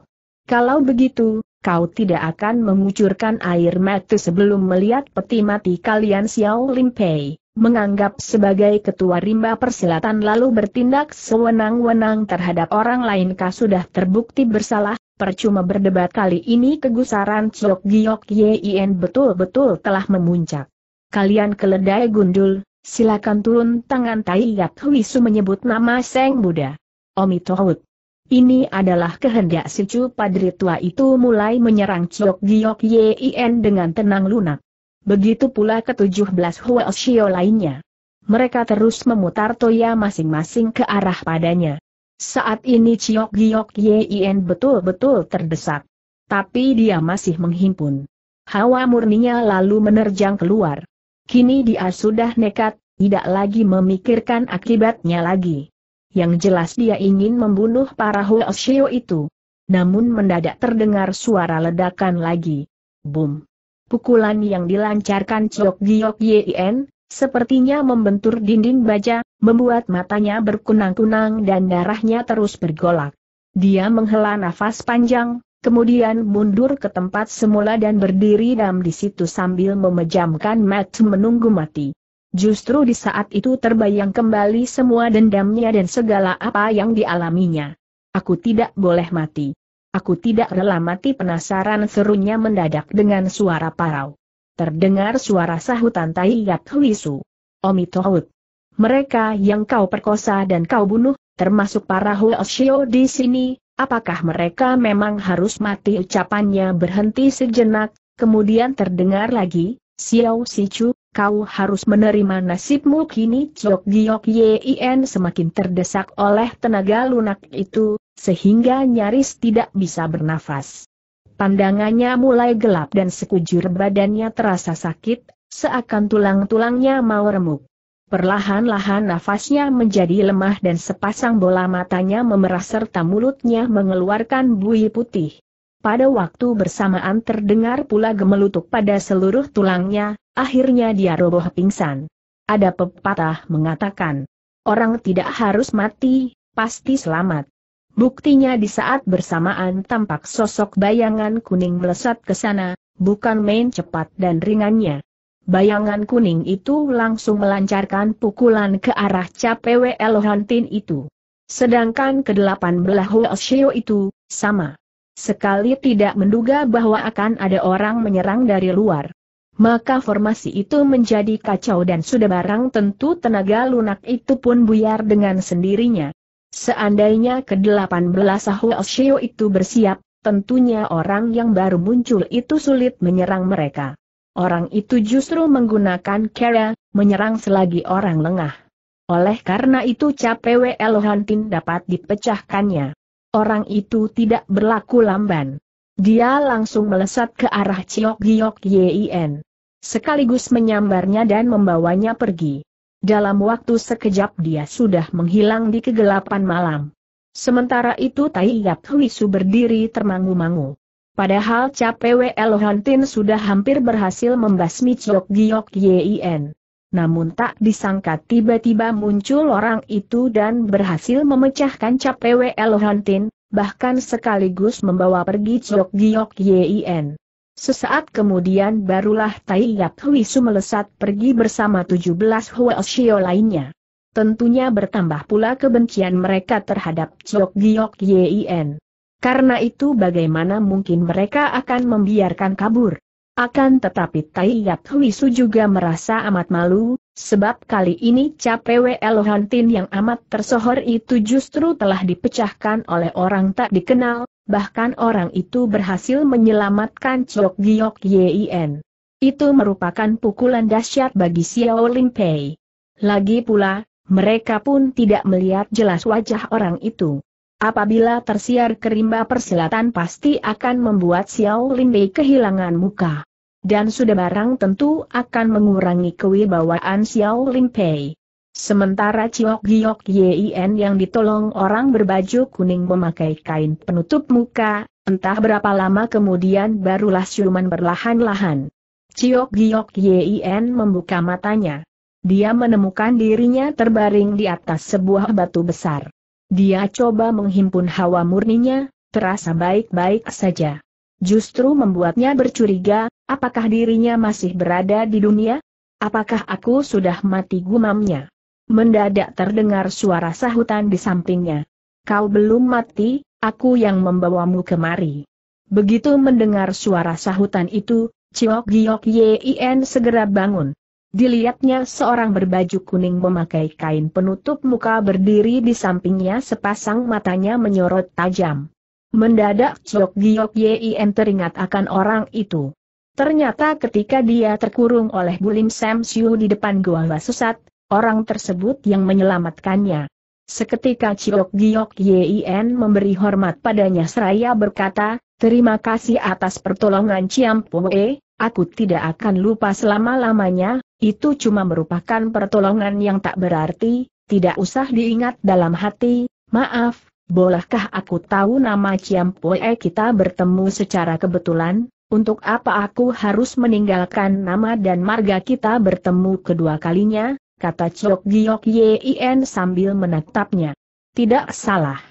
Kalau begitu, kau tidak akan mengucurkan air mata sebelum melihat peti mati kalian Xiao Lim Pei, menganggap sebagai ketua rimba persilatan lalu bertindak sewenang-wenang terhadap orang lain kau sudah terbukti bersalah, percuma berdebat kali ini kegusaran Chok Giok Yin betul-betul telah memuncak. Kalian keledai gundul, silakan turun tangan Tai Yat Huisu menyebut nama Seng Buddha. Omi Tohut. Ini adalah kehendak si Padri tua itu mulai menyerang Chok Giok Yin dengan tenang lunak. Begitu pula ketujuh belas Huoshio lainnya. Mereka terus memutar toya masing-masing ke arah padanya. Saat ini Ciok Giok Yin betul-betul terdesak. Tapi dia masih menghimpun. Hawa murninya lalu menerjang keluar. Kini dia sudah nekat, tidak lagi memikirkan akibatnya lagi. Yang jelas dia ingin membunuh para Huoshio itu. Namun mendadak terdengar suara ledakan lagi. Boom! Pukulan yang dilancarkan Ciok Giok Yen, sepertinya membentur dinding baja, membuat matanya berkunang-kunang dan darahnya terus bergolak. Dia menghela nafas panjang, kemudian mundur ke tempat semula dan berdiri dalam di situ sambil memejamkan mata menunggu mati. Justru di saat itu terbayang kembali semua dendamnya dan segala apa yang dialaminya. Aku tidak boleh mati. Aku tidak rela mati penasaran serunya mendadak dengan suara parau. Terdengar suara sahutan Tai Yat Huisu. Omi Tohut. Mereka yang kau perkosa dan kau bunuh, termasuk para Huoshio di sini, apakah mereka memang harus mati ucapannya berhenti sejenak, kemudian terdengar lagi, Xiao Sichu, kau harus menerima nasibmu kini Chok Giok Yin semakin terdesak oleh tenaga lunak itu, sehingga nyaris tidak bisa bernafas. Pandangannya mulai gelap dan sekujur badannya terasa sakit, seakan tulang-tulangnya mau remuk. Perlahan-lahan nafasnya menjadi lemah dan sepasang bola matanya memerah serta mulutnya mengeluarkan buih putih. Pada waktu bersamaan terdengar pula gemelutuk pada seluruh tulangnya, akhirnya dia roboh pingsan. Ada pepatah mengatakan, orang tidak harus mati, pasti selamat. Buktinya di saat bersamaan tampak sosok bayangan kuning melesat ke sana, bukan main cepat dan ringannya. Bayangan kuning itu langsung melancarkan pukulan ke arah Capewe Elohantin itu. Sedangkan kedelapan belah Huoshio itu, sama sekali tidak menduga bahwa akan ada orang menyerang dari luar. Maka formasi itu menjadi kacau dan sudah barang tentu tenaga lunak itu pun buyar dengan sendirinya. Seandainya ke-18 Huoshio itu bersiap, tentunya orang yang baru muncul itu sulit menyerang mereka. Orang itu justru menggunakan cara, menyerang selagi orang lengah. Oleh karena itu Capewe Elohantin dapat dipecahkannya. Orang itu tidak berlaku lamban. Dia langsung melesat ke arah Ciok Giok Yin. Sekaligus menyambarnya dan membawanya pergi. Dalam waktu sekejap dia sudah menghilang di kegelapan malam. Sementara itu Tai Yat Huisu berdiri termangu-mangu. Padahal Capewe Elohantin sudah hampir berhasil membasmi Ciok Giok Yin. Namun tak disangka tiba-tiba muncul orang itu dan berhasil memecahkan Capewe Elohantin, bahkan sekaligus membawa pergi Chok Giok Yin. Sesaat kemudian barulah Tai Yat Huisu melesat pergi bersama 17 Huoshio lainnya. Tentunya bertambah pula kebencian mereka terhadap Chok Giok Yin. Karena itu bagaimana mungkin mereka akan membiarkan kabur? Akan tetapi Tai Yat Huisu juga merasa amat malu, sebab kali ini Capewe Elohantin yang amat tersohor itu justru telah dipecahkan oleh orang tak dikenal, bahkan orang itu berhasil menyelamatkan Chok Giok Yin. Itu merupakan pukulan dahsyat bagi Xiao Lim Pei. Lagi pula, mereka pun tidak melihat jelas wajah orang itu. Apabila tersiar kerimba persilatan pasti akan membuat Xiao Lim Pei kehilangan muka dan sudah barang tentu akan mengurangi kewibawaan Xiao Lim Pei. Sementara Ciok Giok Yin yang ditolong orang berbaju kuning memakai kain penutup muka, entah berapa lama kemudian barulah siuman berlahan-lahan. Ciok Giok Yin membuka matanya. Dia menemukan dirinya terbaring di atas sebuah batu besar. Dia coba menghimpun hawa murninya, terasa baik-baik saja. Justru membuatnya bercuriga, apakah dirinya masih berada di dunia? Apakah aku sudah mati gumamnya? Mendadak terdengar suara sahutan di sampingnya. Kau belum mati, aku yang membawamu kemari. Begitu mendengar suara sahutan itu, Ciok Giok Yin segera bangun. Dilihatnya seorang berbaju kuning memakai kain penutup muka berdiri di sampingnya sepasang matanya menyorot tajam. Mendadak Ciok Giok Yin teringat akan orang itu. Ternyata ketika dia terkurung oleh Bulim Sam Siu di depan gua Susat, orang tersebut yang menyelamatkannya. Seketika Ciok Giok Yin memberi hormat padanya seraya berkata, Terima kasih atas pertolongan Ciam Poe, aku tidak akan lupa selama-lamanya, itu cuma merupakan pertolongan yang tak berarti, tidak usah diingat dalam hati, maaf, bolehkah aku tahu nama Ciam Poe kita bertemu secara kebetulan, untuk apa aku harus meninggalkan nama dan marga kita bertemu kedua kalinya, kata Chok Giok Yin sambil menatapnya. Tidak salah.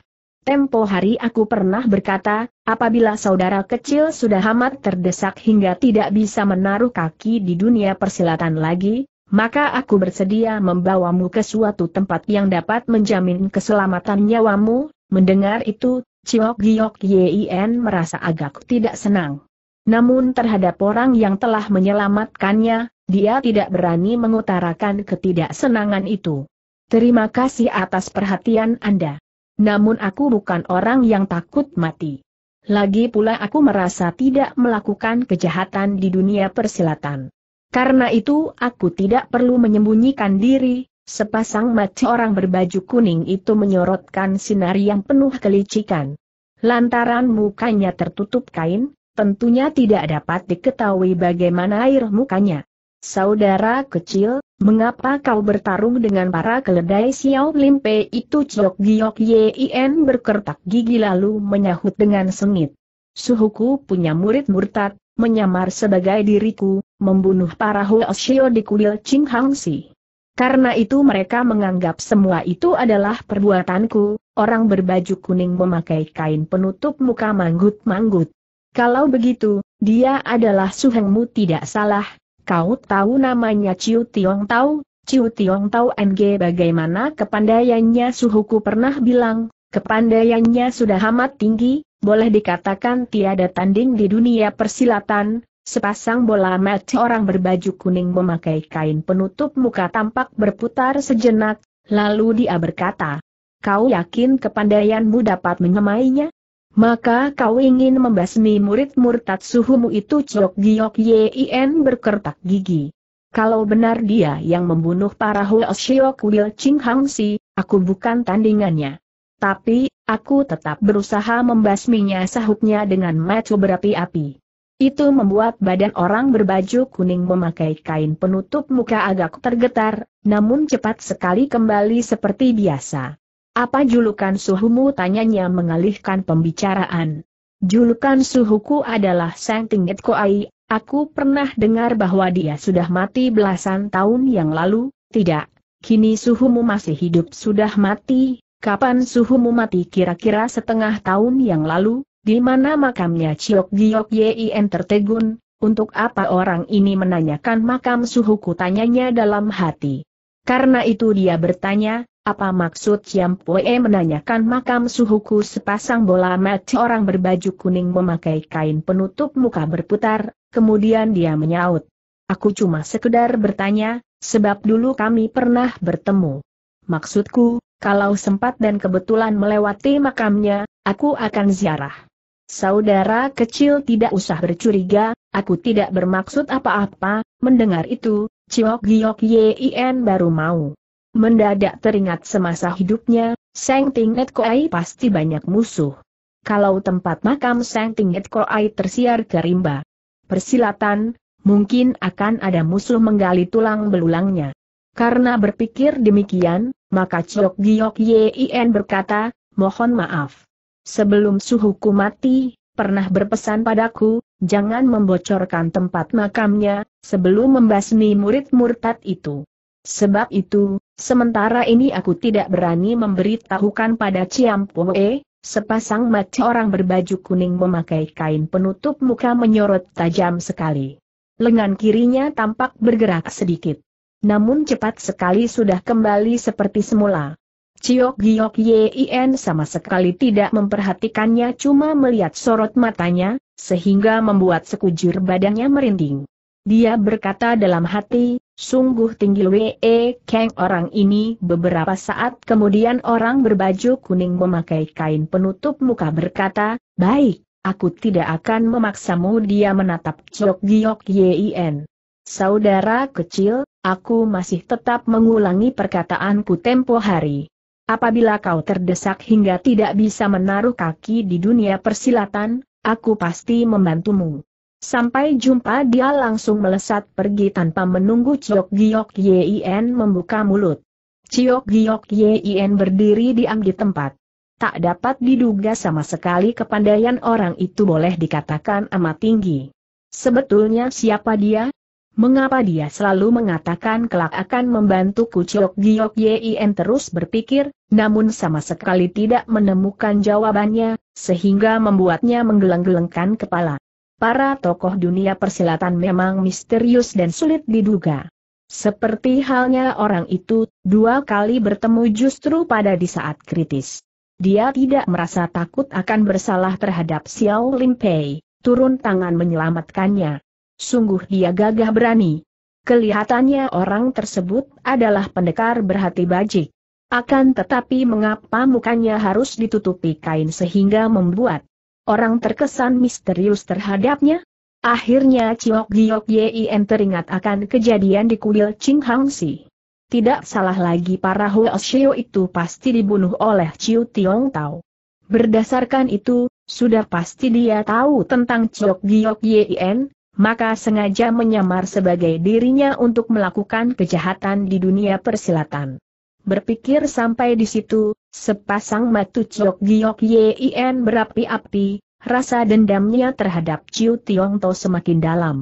Tempo hari aku pernah berkata, apabila saudara kecil sudah amat terdesak hingga tidak bisa menaruh kaki di dunia persilatan lagi, maka aku bersedia membawamu ke suatu tempat yang dapat menjamin keselamatan nyawamu. Mendengar itu, Ciok Giok Yin merasa agak tidak senang. Namun terhadap orang yang telah menyelamatkannya, dia tidak berani mengutarakan ketidaksenangan itu. Terima kasih atas perhatian Anda. Namun aku bukan orang yang takut mati. Lagi pula aku merasa tidak melakukan kejahatan di dunia persilatan. Karena itu aku tidak perlu menyembunyikan diri, sepasang mata orang berbaju kuning itu menyorotkan sinar yang penuh kelicikan. Lantaran mukanya tertutup kain, tentunya tidak dapat diketahui bagaimana air mukanya. Saudara kecil, mengapa kau bertarung dengan para keledai Xiao Limpe itu Ciok Giok Yin berkertak gigi lalu menyahut dengan sengit. Suhuku punya murid murtad, menyamar sebagai diriku, membunuh para Huoshio di kuil Ching Si. Karena itu mereka menganggap semua itu adalah perbuatanku, orang berbaju kuning memakai kain penutup muka manggut-manggut. Kalau begitu, dia adalah suhengmu tidak salah, Kau tahu namanya Ciu Tiong Tau, Ciu Tiong Tau NG bagaimana kepandaiannya suhuku pernah bilang, kepandaiannya sudah amat tinggi, boleh dikatakan tiada tanding di dunia persilatan, sepasang bola mata orang berbaju kuning memakai kain penutup muka tampak berputar sejenak, lalu dia berkata, Kau yakin kepandaianmu dapat menyemainya? Maka kau ingin membasmi murid murtad suhumu itu Cok Giok Yin berkertak gigi. Kalau benar dia yang membunuh para Huoshio Kuil Ching Hang Si, aku bukan tandingannya. Tapi, aku tetap berusaha membasminya sahutnya dengan mata berapi-api. Itu membuat badan orang berbaju kuning memakai kain penutup muka agak tergetar, namun cepat sekali kembali seperti biasa. Apa julukan suhumu? Tanyanya mengalihkan pembicaraan. Julukan suhuku adalah Sang Tingget Koai, aku pernah dengar bahwa dia sudah mati belasan tahun yang lalu, tidak, kini suhumu masih hidup. Sudah mati, kapan suhumu mati? Kira-kira setengah tahun yang lalu, di mana makamnya Ciok Giok Yin tertegun, untuk apa orang ini menanyakan makam suhuku tanyanya dalam hati. Karena itu dia bertanya, apa maksud Ciam Pue menanyakan makam suhuku sepasang bola mata orang berbaju kuning memakai kain penutup muka berputar, kemudian dia menyaut. Aku cuma sekedar bertanya, sebab dulu kami pernah bertemu. Maksudku, kalau sempat dan kebetulan melewati makamnya, aku akan ziarah. Saudara kecil tidak usah bercuriga, aku tidak bermaksud apa-apa, mendengar itu, Ciok Giok Yin baru mau. Mendadak teringat semasa hidupnya, Sang Tingnet Koai pasti banyak musuh. Kalau tempat makam Sang Tingnet Koai tersiar ke rimba persilatan, mungkin akan ada musuh menggali tulang belulangnya. Karena berpikir demikian, maka Ciok Giok Yin berkata, mohon maaf. Sebelum suhuku mati, pernah berpesan padaku, jangan membocorkan tempat makamnya, sebelum membasmi murid murtad itu. Sebab itu, sementara ini aku tidak berani memberitahukan pada Ciampoe, sepasang mata orang berbaju kuning memakai kain penutup muka menyorot tajam sekali. Lengan kirinya tampak bergerak sedikit. Namun cepat sekali sudah kembali seperti semula. Ciok Giok Yin sama sekali tidak memperhatikannya cuma melihat sorot matanya, sehingga membuat sekujur badannya merinding. Dia berkata dalam hati, sungguh tinggi Wee Kang orang ini beberapa saat kemudian orang berbaju kuning memakai kain penutup muka berkata, baik, aku tidak akan memaksamu dia menatap Chok Giok Yin. Saudara kecil, aku masih tetap mengulangi perkataanku tempo hari. Apabila kau terdesak hingga tidak bisa menaruh kaki di dunia persilatan, aku pasti membantumu. Sampai jumpa dia langsung melesat pergi tanpa menunggu Ciok Giok Yin membuka mulut. Ciok Giok Yin berdiri diam di tempat. Tak dapat diduga sama sekali kepandaian orang itu boleh dikatakan amat tinggi. Sebetulnya siapa dia? Mengapa dia selalu mengatakan kelak akan membantu Kuciok Giok Yin terus berpikir, namun sama sekali tidak menemukan jawabannya, sehingga membuatnya menggeleng-gelengkan kepala. Para tokoh dunia persilatan memang misterius dan sulit diduga. Seperti halnya orang itu, dua kali bertemu justru pada di saat kritis. Dia tidak merasa takut akan bersalah terhadap Xiao Limpei, turun tangan menyelamatkannya sungguh dia gagah berani. Kelihatannya orang tersebut adalah pendekar berhati bajik. Akan tetapi mengapa mukanya harus ditutupi kain sehingga membuat orang terkesan misterius terhadapnya? Akhirnya Ciok Giok Yin teringat akan kejadian di kuil Ching Hang Si. Tidak salah lagi para Huoshio itu pasti dibunuh oleh Chiu Tiong Tao. Berdasarkan itu, sudah pasti dia tahu tentang Ciok Giok Yin, maka sengaja menyamar sebagai dirinya untuk melakukan kejahatan di dunia persilatan. Berpikir sampai di situ, sepasang matu Chok Giok Yin berapi-api, rasa dendamnya terhadap Chiu Tiong To semakin dalam.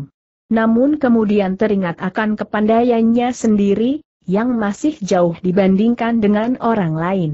Namun kemudian teringat akan kepandaiannya sendiri, yang masih jauh dibandingkan dengan orang lain.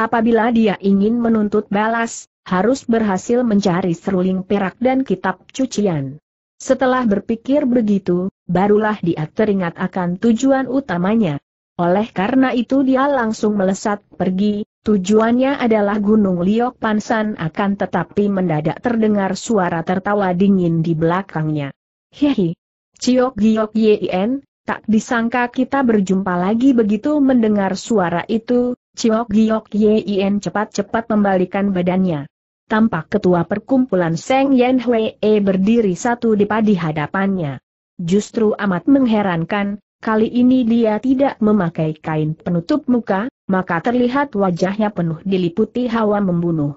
Apabila dia ingin menuntut balas, harus berhasil mencari seruling perak dan kitab cucian. Setelah berpikir begitu, barulah dia teringat akan tujuan utamanya. Oleh karena itu dia langsung melesat pergi, tujuannya adalah Gunung Liok Pansan akan tetapi mendadak terdengar suara tertawa dingin di belakangnya. Hehe. Ciok Giok Yen, tak disangka kita berjumpa lagi begitu mendengar suara itu, Ciok Giok Yen cepat-cepat membalikan badannya tampak ketua perkumpulan Seng Yen Hui berdiri satu di padi hadapannya. Justru amat mengherankan, kali ini dia tidak memakai kain penutup muka, maka terlihat wajahnya penuh diliputi hawa membunuh.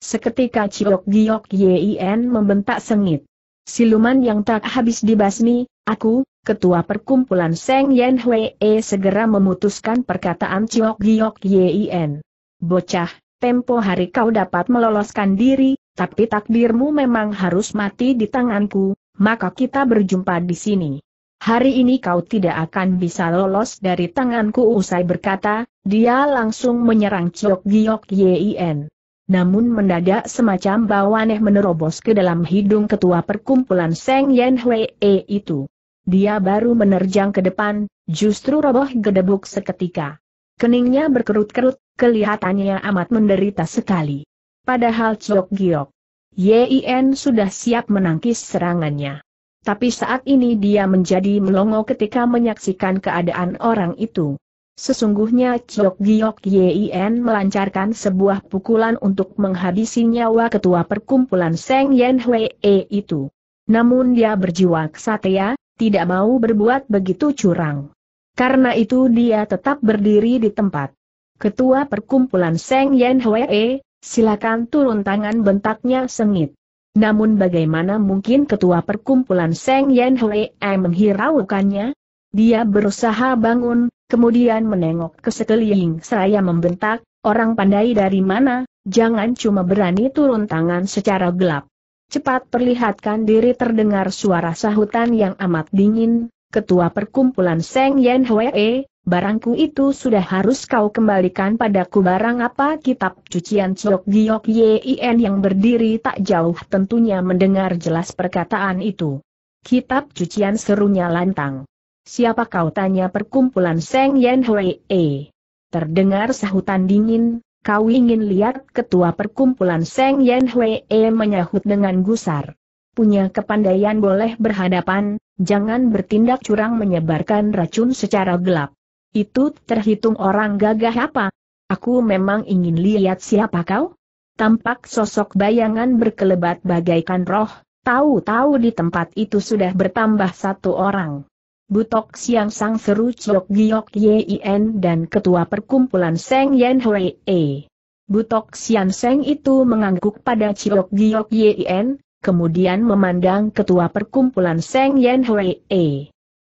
Seketika Ciok Giok Yen membentak sengit. Siluman yang tak habis dibasmi, aku, ketua perkumpulan Seng Yen Hui segera memutuskan perkataan Ciok Giok Yen. Bocah, tempo hari kau dapat meloloskan diri, tapi takdirmu memang harus mati di tanganku, maka kita berjumpa di sini. Hari ini kau tidak akan bisa lolos dari tanganku usai berkata, dia langsung menyerang Ciok Giok Yin. Namun mendadak semacam bau aneh menerobos ke dalam hidung ketua perkumpulan Seng Yen Hui itu. Dia baru menerjang ke depan, justru roboh gedebuk seketika. Keningnya berkerut-kerut, kelihatannya amat menderita sekali. Padahal Chok Giok Yin sudah siap menangkis serangannya. Tapi saat ini dia menjadi melongo ketika menyaksikan keadaan orang itu. Sesungguhnya Chok Giok Yin melancarkan sebuah pukulan untuk menghabisi nyawa ketua perkumpulan Seng Yen Hui itu. Namun dia berjiwa kesatria, tidak mau berbuat begitu curang. Karena itu dia tetap berdiri di tempat. Ketua perkumpulan Seng Yen Hwee, silakan turun tangan bentaknya sengit. Namun bagaimana mungkin ketua perkumpulan Seng Yen Hwee menghiraukannya? Dia berusaha bangun, kemudian menengok ke sekeliling seraya membentak, orang pandai dari mana, jangan cuma berani turun tangan secara gelap. Cepat perlihatkan diri terdengar suara sahutan yang amat dingin, Ketua Perkumpulan Seng Yen Hwee, barangku itu sudah harus kau kembalikan padaku barang apa kitab cucian Chok Giok Yin yang berdiri tak jauh tentunya mendengar jelas perkataan itu. Kitab cucian serunya lantang. Siapa kau tanya perkumpulan Seng Yen Hui E? Terdengar sahutan dingin, kau ingin lihat ketua perkumpulan Seng Yen Hui E menyahut dengan gusar. Punya kepandaian boleh berhadapan, jangan bertindak curang menyebarkan racun secara gelap. Itu terhitung orang gagah apa? Aku memang ingin lihat siapa kau? Tampak sosok bayangan berkelebat bagaikan roh, tahu-tahu di tempat itu sudah bertambah satu orang. Butok Siang Sang Seru Chok Giok Yin dan Ketua Perkumpulan Seng Yen Hui E. Butok Sian Seng itu mengangguk pada Chok Giok Yin, kemudian memandang Ketua Perkumpulan Seng Yen Hui.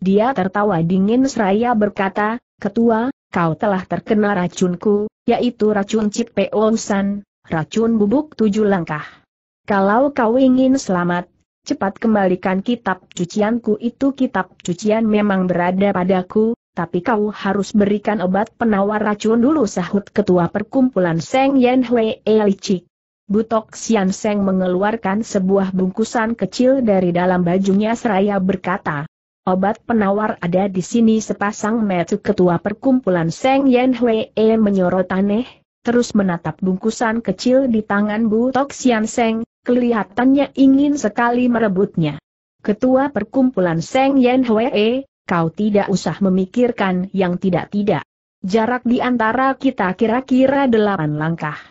Dia tertawa dingin seraya berkata, Ketua, kau telah terkena racunku, yaitu racun Cip San, racun bubuk tujuh langkah. Kalau kau ingin selamat, cepat kembalikan kitab cucianku itu kitab cucian memang berada padaku, tapi kau harus berikan obat penawar racun dulu sahut ketua perkumpulan Seng Yen Hui Elicik. Butok Sian Seng mengeluarkan sebuah bungkusan kecil dari dalam bajunya seraya berkata, Obat penawar ada di sini sepasang metu ketua perkumpulan Seng Yen Hui menyorot aneh, terus menatap bungkusan kecil di tangan Bu Tok Sian Seng, kelihatannya ingin sekali merebutnya. Ketua perkumpulan Seng Yen Hui, kau tidak usah memikirkan yang tidak-tidak. Jarak di antara kita kira-kira delapan langkah.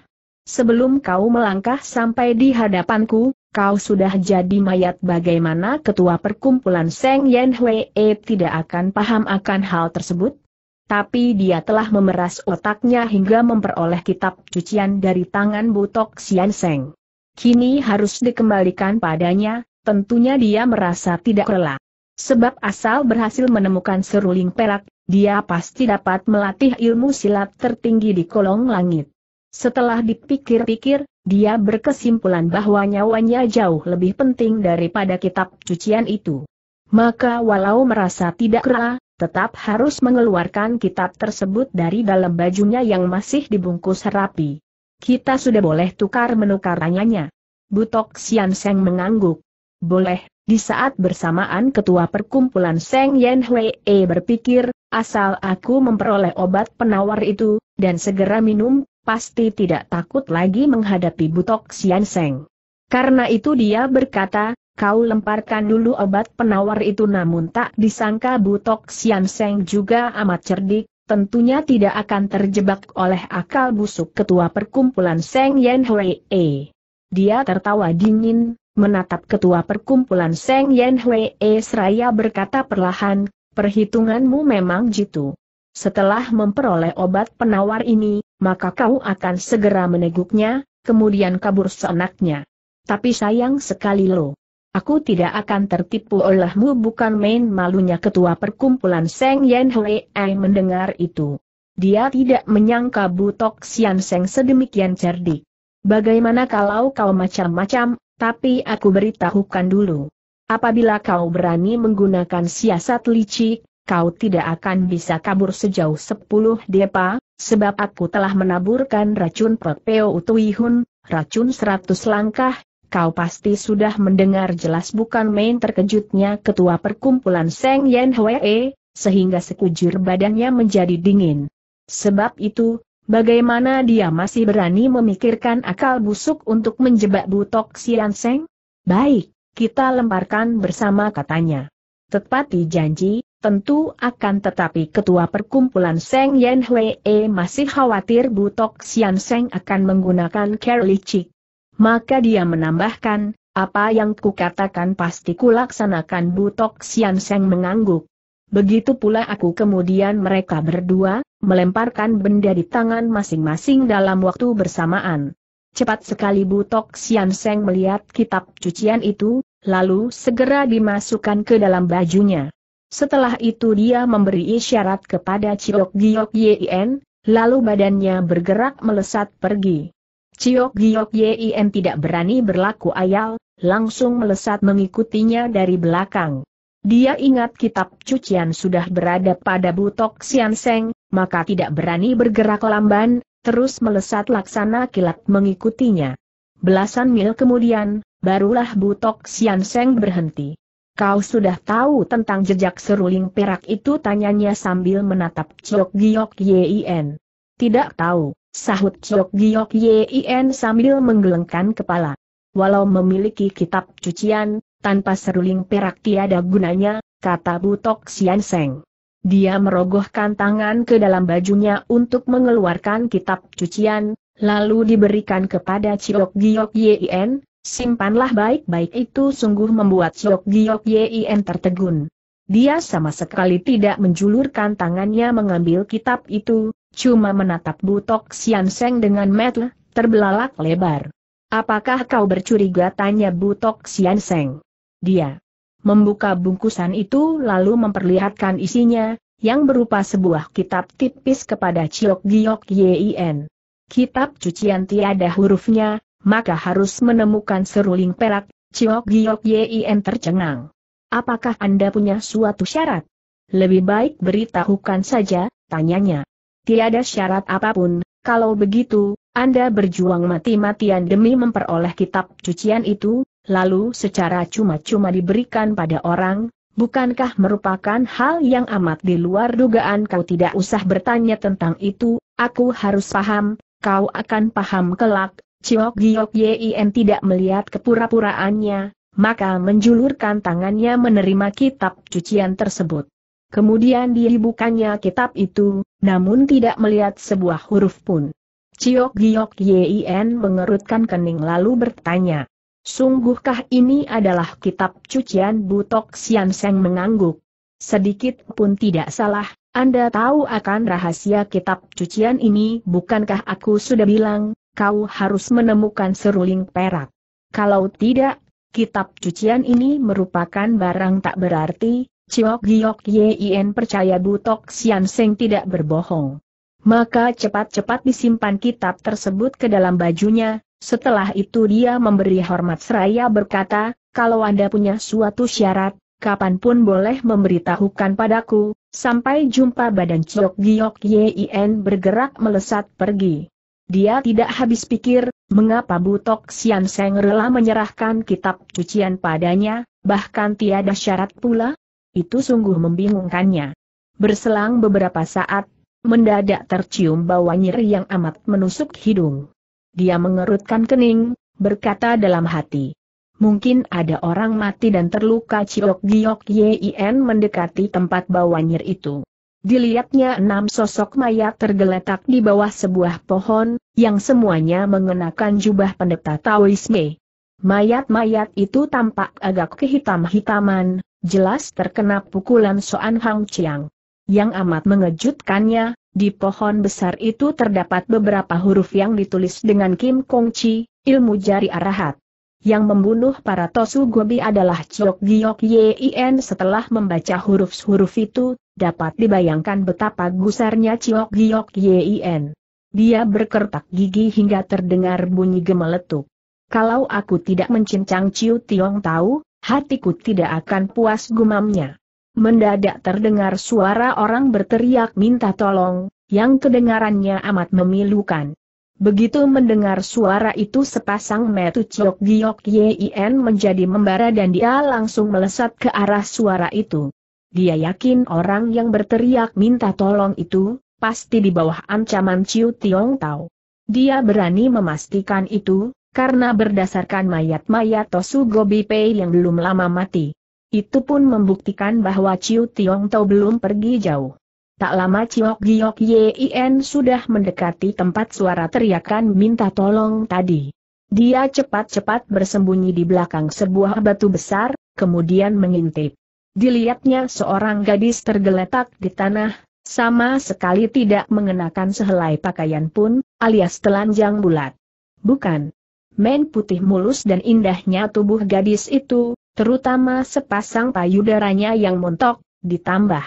Sebelum kau melangkah sampai di hadapanku, kau sudah jadi mayat bagaimana ketua perkumpulan Seng Yen Hui tidak akan paham akan hal tersebut? Tapi dia telah memeras otaknya hingga memperoleh kitab cucian dari tangan Butok Sian Seng. Kini harus dikembalikan padanya, tentunya dia merasa tidak rela. Sebab asal berhasil menemukan seruling perak, dia pasti dapat melatih ilmu silat tertinggi di kolong langit. Setelah dipikir-pikir, dia berkesimpulan bahwa nyawanya jauh lebih penting daripada kitab cucian itu. Maka walau merasa tidak rela, tetap harus mengeluarkan kitab tersebut dari dalam bajunya yang masih dibungkus rapi. Kita sudah boleh tukar menukar ranyanya. Butok Sian Seng mengangguk. Boleh, di saat bersamaan ketua perkumpulan Seng Yen Hui berpikir, asal aku memperoleh obat penawar itu, dan segera minum, pasti tidak takut lagi menghadapi Butok Sian Seng. Karena itu dia berkata, kau lemparkan dulu obat penawar itu namun tak disangka Butok Sian Seng juga amat cerdik, tentunya tidak akan terjebak oleh akal busuk ketua perkumpulan Seng Yen Hui E. Dia tertawa dingin, menatap ketua perkumpulan Seng Yen Hui E seraya berkata perlahan, perhitunganmu memang jitu. Setelah memperoleh obat penawar ini, maka kau akan segera meneguknya, kemudian kabur seenaknya. Tapi sayang sekali lo. Aku tidak akan tertipu olehmu bukan main malunya ketua perkumpulan Seng Yen Hui mendengar itu. Dia tidak menyangka Butok Sian Seng sedemikian cerdik. Bagaimana kalau kau macam-macam, tapi aku beritahukan dulu. Apabila kau berani menggunakan siasat licik, kau tidak akan bisa kabur sejauh 10 depa, sebab aku telah menaburkan racun Protpeo Utuihun, racun 100 langkah, kau pasti sudah mendengar jelas bukan main terkejutnya ketua perkumpulan Seng Yen Hwee, sehingga sekujur badannya menjadi dingin. Sebab itu, bagaimana dia masih berani memikirkan akal busuk untuk menjebak butok Sian Seng? Baik, kita lemparkan bersama katanya. Tepati janji, tentu akan tetapi ketua perkumpulan Seng Yen Hui masih khawatir Butok Sian Seng akan menggunakan Kerlicik. Maka dia menambahkan, apa yang kukatakan pasti kulaksanakan Butok Sian Seng mengangguk. Begitu pula aku kemudian mereka berdua, melemparkan benda di tangan masing-masing dalam waktu bersamaan. Cepat sekali Butok Sian Seng melihat kitab cucian itu, lalu segera dimasukkan ke dalam bajunya. Setelah itu dia memberi isyarat kepada Ciok Giok Yen, lalu badannya bergerak melesat pergi. Ciok Giok Yin tidak berani berlaku ayal, langsung melesat mengikutinya dari belakang. Dia ingat kitab cucian sudah berada pada butok Sian Seng, maka tidak berani bergerak lamban, terus melesat laksana kilat mengikutinya. Belasan mil kemudian, barulah butok Sian Seng berhenti. Kau sudah tahu tentang jejak seruling perak itu tanyanya sambil menatap Chok Giok Yin. Tidak tahu, sahut Chok Giok Yin sambil menggelengkan kepala. Walau memiliki kitab cucian, tanpa seruling perak tiada gunanya, kata Butok Sian Seng. Dia merogohkan tangan ke dalam bajunya untuk mengeluarkan kitab cucian, lalu diberikan kepada Ciok Giok Yin, simpanlah baik-baik itu sungguh membuat Ciok Giok Yin tertegun. Dia sama sekali tidak menjulurkan tangannya mengambil kitab itu, cuma menatap Butok Sian Seng dengan mata terbelalak lebar. Apakah kau bercuriga tanya Butok Sian Seng? Dia membuka bungkusan itu lalu memperlihatkan isinya, yang berupa sebuah kitab tipis kepada Ciok Giok Yin. Kitab cucian tiada hurufnya, maka harus menemukan seruling perak, Ciok Giok Yin tercengang. Apakah Anda punya suatu syarat? Lebih baik beritahukan saja, tanyanya. Tiada syarat apa pun, kalau begitu, Anda berjuang mati-matian demi memperoleh kitab cucian itu, lalu secara cuma-cuma diberikan pada orang, bukankah merupakan hal yang amat di luar dugaan kau tidak usah bertanya tentang itu, aku harus paham, kau akan paham kelak, Ciok Giok Yin tidak melihat kepura-puraannya, maka menjulurkan tangannya menerima kitab cucian tersebut. Kemudian dibukanya kitab itu, namun tidak melihat sebuah huruf pun. Ciok Giok Yin mengerutkan kening lalu bertanya, Sungguhkah ini adalah kitab cucian Butok Sian Seng mengangguk? Sedikit pun tidak salah, Anda tahu akan rahasia kitab cucian ini bukankah aku sudah bilang, kau harus menemukan seruling perak. Kalau tidak, kitab cucian ini merupakan barang tak berarti, Ciok Giok Yin percaya Butok Sian Seng tidak berbohong. Maka cepat-cepat disimpan kitab tersebut ke dalam bajunya, setelah itu dia memberi hormat seraya berkata, kalau Anda punya suatu syarat, kapan pun boleh memberitahukan padaku, sampai jumpa badan Ciok Giok Yin bergerak melesat pergi. Dia tidak habis pikir, mengapa Butok Sian Seng rela menyerahkan kitab cucian padanya, bahkan tiada syarat pula? Itu sungguh membingungkannya. Berselang beberapa saat, mendadak tercium bau nyeri yang amat menusuk hidung. Dia mengerutkan kening, berkata dalam hati. Mungkin ada orang mati dan terluka Ciok Giok Yin mendekati tempat bawanyir itu. Dilihatnya enam sosok mayat tergeletak di bawah sebuah pohon, yang semuanya mengenakan jubah pendeta Taoisme. Mayat-mayat itu tampak agak kehitam-hitaman, jelas terkena pukulan Soan Hang Chiang. Yang amat mengejutkannya, di pohon besar itu terdapat beberapa huruf yang ditulis dengan Kim Kong Chi, ilmu jari arahat. Yang membunuh para Tosu Gobi adalah Chok Giok Yin setelah membaca huruf-huruf itu, dapat dibayangkan betapa gusarnya Chok Giok Yin. Dia berkertak gigi hingga terdengar bunyi gemeletuk. Kalau aku tidak mencincang Ciu Tiong tahu, hatiku tidak akan puas gumamnya. Mendadak terdengar suara orang berteriak minta tolong, yang kedengarannya amat memilukan. Begitu mendengar suara itu sepasang metu Ciok Giok Yin menjadi membara dan dia langsung melesat ke arah suara itu. Dia yakin orang yang berteriak minta tolong itu, pasti di bawah ancaman Ciu Tiong Tau. Dia berani memastikan itu, karena berdasarkan mayat-mayat Tosu Gobi Pei yang belum lama mati. Itu pun membuktikan bahwa Ciu Tiong Tau belum pergi jauh. Tak lama Ciok Giok Yin sudah mendekati tempat suara teriakan minta tolong tadi. Dia cepat-cepat bersembunyi di belakang sebuah batu besar, kemudian mengintip. Dilihatnya seorang gadis tergeletak di tanah, sama sekali tidak mengenakan sehelai pakaian pun, alias telanjang bulat. Bukan. Men putih mulus dan indahnya tubuh gadis itu, terutama sepasang payudaranya yang montok, ditambah.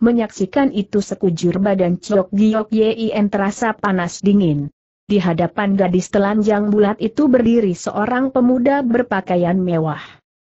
Menyaksikan itu sekujur badan Ciok Giok Yin terasa panas dingin. di hadapan gadis telanjang bulat itu berdiri seorang pemuda berpakaian mewah.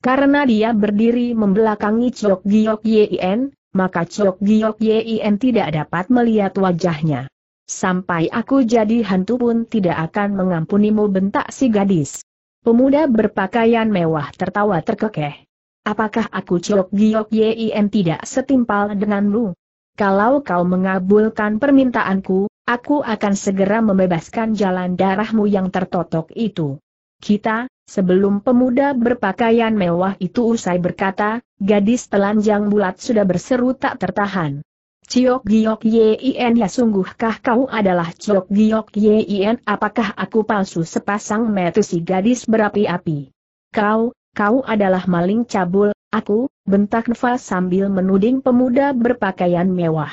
Karena dia berdiri membelakangi Chok Giok Yin, maka Chok Giok Yin tidak dapat melihat wajahnya. Sampai aku jadi hantu pun tidak akan mengampunimu bentak si gadis. Pemuda berpakaian mewah tertawa terkekeh. Apakah aku Chok Giok Yin tidak setimpal denganmu? Kalau kau mengabulkan permintaanku, Aku akan segera membebaskan jalan darahmu yang tertotok itu. Kita, sebelum pemuda berpakaian mewah itu usai berkata, gadis telanjang bulat sudah berseru tak tertahan. Ciok Giok Yin ya sungguhkah kau adalah Ciok Giok Yin apakah aku palsu sepasang metu si gadis berapi-api? Kau, kau adalah maling cabul, aku, bentak Neva sambil menuding pemuda berpakaian mewah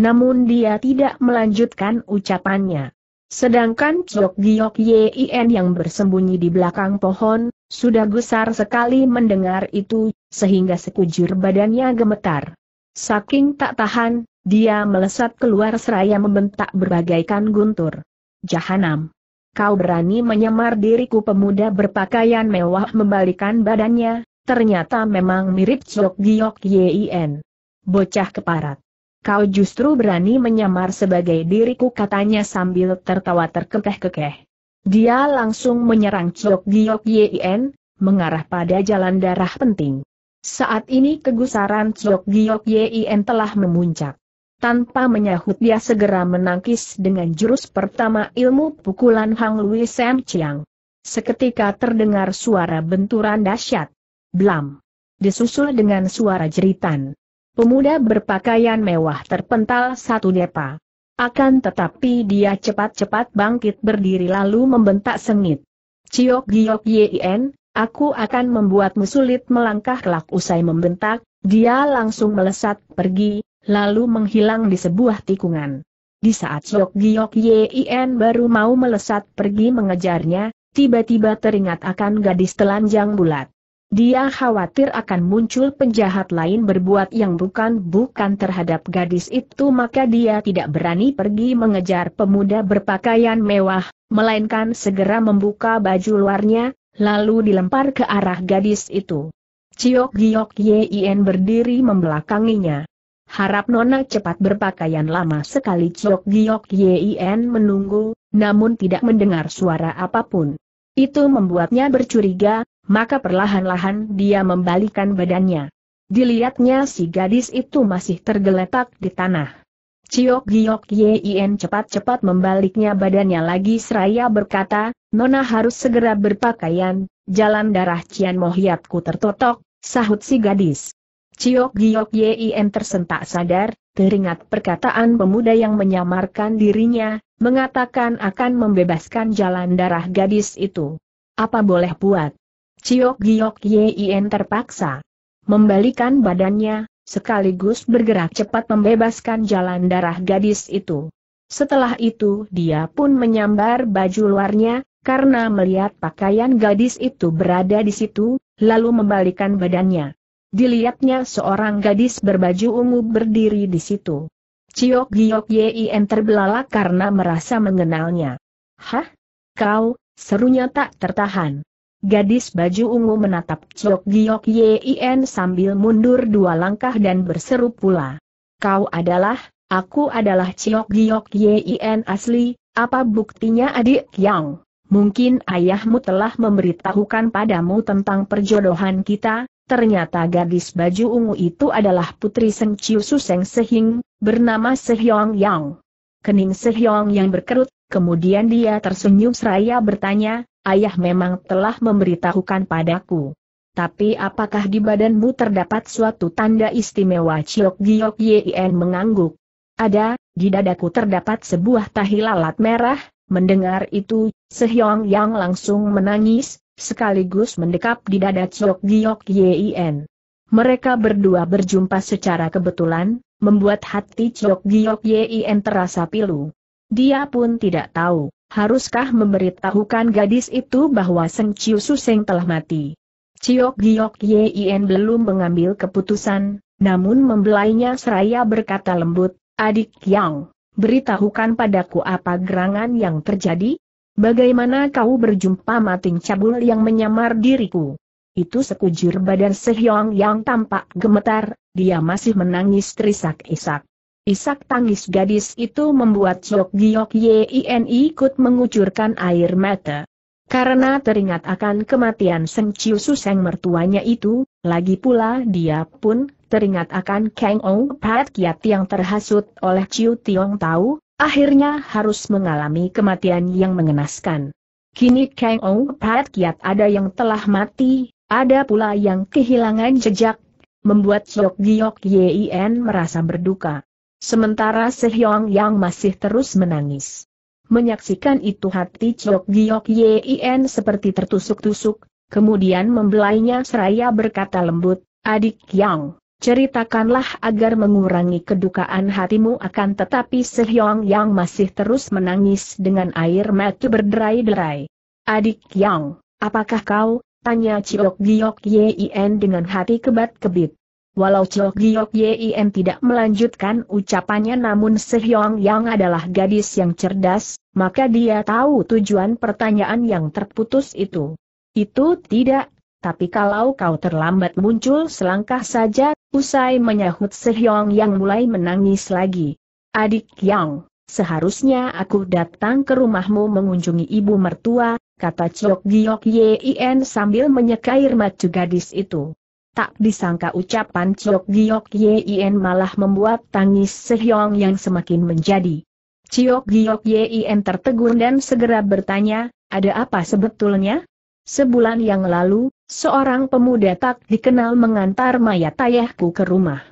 namun dia tidak melanjutkan ucapannya. Sedangkan Chok Giok Yin yang bersembunyi di belakang pohon, sudah gusar sekali mendengar itu, sehingga sekujur badannya gemetar. Saking tak tahan, dia melesat keluar seraya membentak berbagaikan guntur. Jahanam! Kau berani menyamar diriku pemuda berpakaian mewah membalikan badannya, ternyata memang mirip Chok Giok Yin. Bocah keparat kau justru berani menyamar sebagai diriku katanya sambil tertawa terkekeh-kekeh. Dia langsung menyerang Chok Giok Yin, mengarah pada jalan darah penting. Saat ini kegusaran Chok Giok Yin telah memuncak. Tanpa menyahut dia segera menangkis dengan jurus pertama ilmu pukulan Hang Lui Sam Chiang. Seketika terdengar suara benturan dahsyat. Blam. Disusul dengan suara jeritan. Pemuda berpakaian mewah terpental satu depa. Akan tetapi dia cepat-cepat bangkit berdiri lalu membentak sengit. Ciok giok yin, aku akan membuatmu sulit melangkah kelak usai membentak, dia langsung melesat pergi, lalu menghilang di sebuah tikungan. Di saat Ciok giok yin baru mau melesat pergi mengejarnya, tiba-tiba teringat akan gadis telanjang bulat. Dia khawatir akan muncul penjahat lain berbuat yang bukan-bukan terhadap gadis itu maka dia tidak berani pergi mengejar pemuda berpakaian mewah, melainkan segera membuka baju luarnya, lalu dilempar ke arah gadis itu. Ciok Giok Yin berdiri membelakanginya. Harap Nona cepat berpakaian lama sekali Ciok Giok Yin menunggu, namun tidak mendengar suara apa pun. Itu membuatnya bercuriga, maka perlahan-lahan dia membalikan badannya. Dilihatnya si gadis itu masih tergeletak di tanah. Ciok Giok Yin cepat-cepat membaliknya badannya lagi seraya berkata, Nona harus segera berpakaian, jalan darah Cian Mohiatku tertotok, sahut si gadis. Ciok Giok Yin tersentak sadar, teringat perkataan pemuda yang menyamarkan dirinya, mengatakan akan membebaskan jalan darah gadis itu. Apa boleh buat? Ciok Giok Yin terpaksa membalikan badannya, sekaligus bergerak cepat membebaskan jalan darah gadis itu. Setelah itu dia pun menyambar baju luarnya, karena melihat pakaian gadis itu berada di situ, lalu membalikan badannya. Dilihatnya seorang gadis berbaju ungu berdiri di situ. Ciok Giok Yin terbelalak karena merasa mengenalnya. Hah? Kau, serunya tak tertahan. Gadis baju ungu menatap Chok Giok Yin sambil mundur dua langkah dan berseru pula. Kau adalah, aku adalah Chok Giok Yin asli, apa buktinya adik Yang? Mungkin ayahmu telah memberitahukan padamu tentang perjodohan kita, ternyata gadis baju ungu itu adalah putri Seng Chiu Suseng Sehing, bernama Sehyong Yang. Kening Sehyong yang berkerut, kemudian dia tersenyum seraya bertanya, ayah memang telah memberitahukan padaku. Tapi apakah di badanmu terdapat suatu tanda istimewa Ciok Giok Yen mengangguk? Ada, di dadaku terdapat sebuah tahi lalat merah, mendengar itu, Sehyong Yang langsung menangis, sekaligus mendekap di dada Ciok Giok Yen. Mereka berdua berjumpa secara kebetulan, membuat hati Ciok Giok Yen terasa pilu. Dia pun tidak tahu, haruskah memberitahukan gadis itu bahwa Seng Chiu Suseng telah mati. Ciok Giok Yen belum mengambil keputusan, namun membelainya seraya berkata lembut, adik Yang, beritahukan padaku apa gerangan yang terjadi? Bagaimana kau berjumpa mating cabul yang menyamar diriku? Itu sekujur badan Sehyong yang tampak gemetar, dia masih menangis terisak-isak. Isak tangis gadis itu membuat Chok Giok Yin ikut mengucurkan air mata. Karena teringat akan kematian Seng Chiu Suseng mertuanya itu, lagi pula dia pun teringat akan Kang Ong Pat Kiat yang terhasut oleh Chiu Tiong Tau, akhirnya harus mengalami kematian yang mengenaskan. Kini Kang Ong Pat Kiat ada yang telah mati, ada pula yang kehilangan jejak, membuat Chok Giok Yin merasa berduka. Sementara Sehyong yang masih terus menangis. Menyaksikan itu hati Chok Giok Yin seperti tertusuk-tusuk, kemudian membelainya seraya berkata lembut, adik Yang, ceritakanlah agar mengurangi kedukaan hatimu akan tetapi Sehyong yang masih terus menangis dengan air mata berderai-derai. Adik Yang, apakah kau? Tanya Chok Giok Yin dengan hati kebat-kebit. Walau Chok Giok Yin tidak melanjutkan ucapannya namun Sehyong yang adalah gadis yang cerdas, maka dia tahu tujuan pertanyaan yang terputus itu. Itu tidak, tapi kalau kau terlambat muncul selangkah saja, usai menyahut Sehyong yang mulai menangis lagi. Adik Yang, seharusnya aku datang ke rumahmu mengunjungi ibu mertua, kata Chok Giok Yin sambil menyekai mata gadis itu. Tak disangka ucapan Chok Giok Yin malah membuat tangis Sehyong yang semakin menjadi. Ciok Giok Yin tertegun dan segera bertanya, ada apa sebetulnya? Sebulan yang lalu, seorang pemuda tak dikenal mengantar mayat ayahku ke rumah.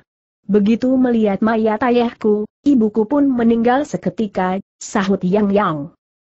Begitu melihat mayat ayahku, ibuku pun meninggal seketika, sahut Yang Yang.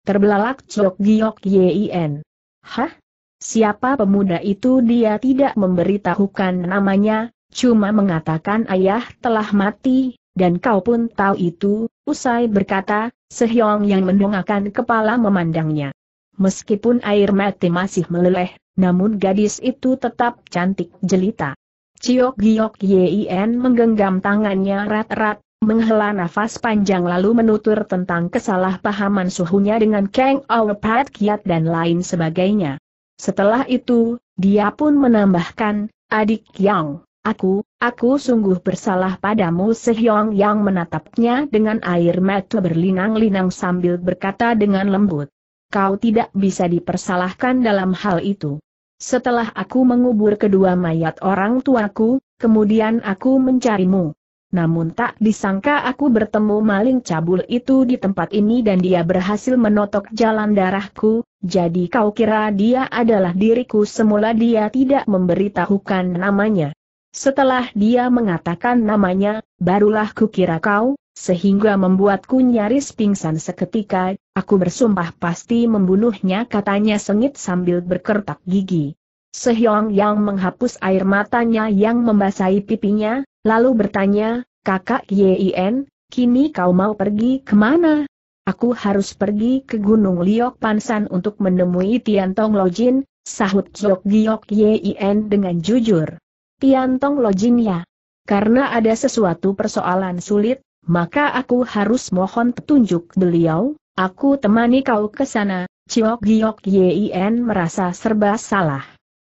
Terbelalak Ciok Giok Yin. Hah? Siapa pemuda itu dia tidak memberitahukan namanya, cuma mengatakan ayah telah mati, dan kau pun tahu itu, usai berkata, Sehyong yang mendongakkan kepala memandangnya. Meskipun air mata masih meleleh, namun gadis itu tetap cantik jelita. Ciok Giok Yin menggenggam tangannya rat-rat, menghela nafas panjang lalu menutur tentang kesalahpahaman suhunya dengan Kang Pat Kiat dan lain sebagainya. Setelah itu, dia pun menambahkan, adik Yang, aku, aku sungguh bersalah padamu Sehyong yang menatapnya dengan air mata berlinang-linang sambil berkata dengan lembut. Kau tidak bisa dipersalahkan dalam hal itu. Setelah aku mengubur kedua mayat orang tuaku, kemudian aku mencarimu. Namun tak disangka aku bertemu maling cabul itu di tempat ini dan dia berhasil menotok jalan darahku, jadi kau kira dia adalah diriku semula dia tidak memberitahukan namanya. Setelah dia mengatakan namanya, barulah kukira kau, sehingga membuatku nyaris pingsan seketika, aku bersumpah pasti membunuhnya katanya sengit sambil berkertak gigi. Sehyong yang menghapus air matanya yang membasahi pipinya, lalu bertanya, kakak Yin, kini kau mau pergi ke mana? Aku harus pergi ke Gunung Liok Pansan untuk menemui Tian Tong Lojin, sahut Jok Giok Yin dengan jujur. Tian Tong Lojin ya. Karena ada sesuatu persoalan sulit, maka aku harus mohon petunjuk beliau, aku temani kau ke sana, Ciok Giok Yin merasa serba salah.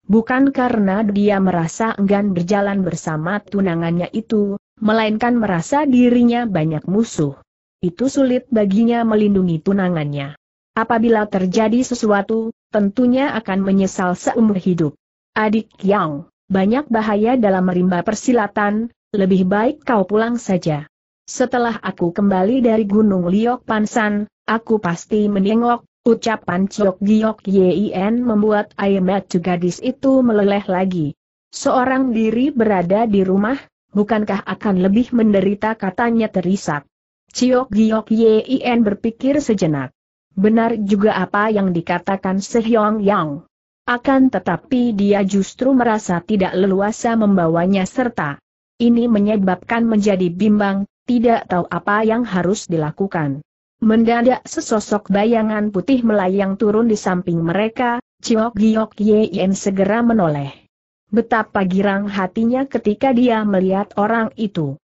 Bukan karena dia merasa enggan berjalan bersama tunangannya itu, melainkan merasa dirinya banyak musuh itu sulit baginya melindungi tunangannya. Apabila terjadi sesuatu, tentunya akan menyesal seumur hidup. Adik Yang, banyak bahaya dalam merimba persilatan, lebih baik kau pulang saja. Setelah aku kembali dari Gunung Liok Pansan, aku pasti menengok, ucapan Chok Giok Yin membuat air mata gadis itu meleleh lagi. Seorang diri berada di rumah, bukankah akan lebih menderita katanya terisak. Ciok Giok Yin berpikir sejenak. Benar juga apa yang dikatakan Sehyong Yang. Akan tetapi dia justru merasa tidak leluasa membawanya serta. Ini menyebabkan menjadi bimbang, tidak tahu apa yang harus dilakukan. Mendadak sesosok bayangan putih melayang turun di samping mereka, Ciok Giok Yin segera menoleh. Betapa girang hatinya ketika dia melihat orang itu.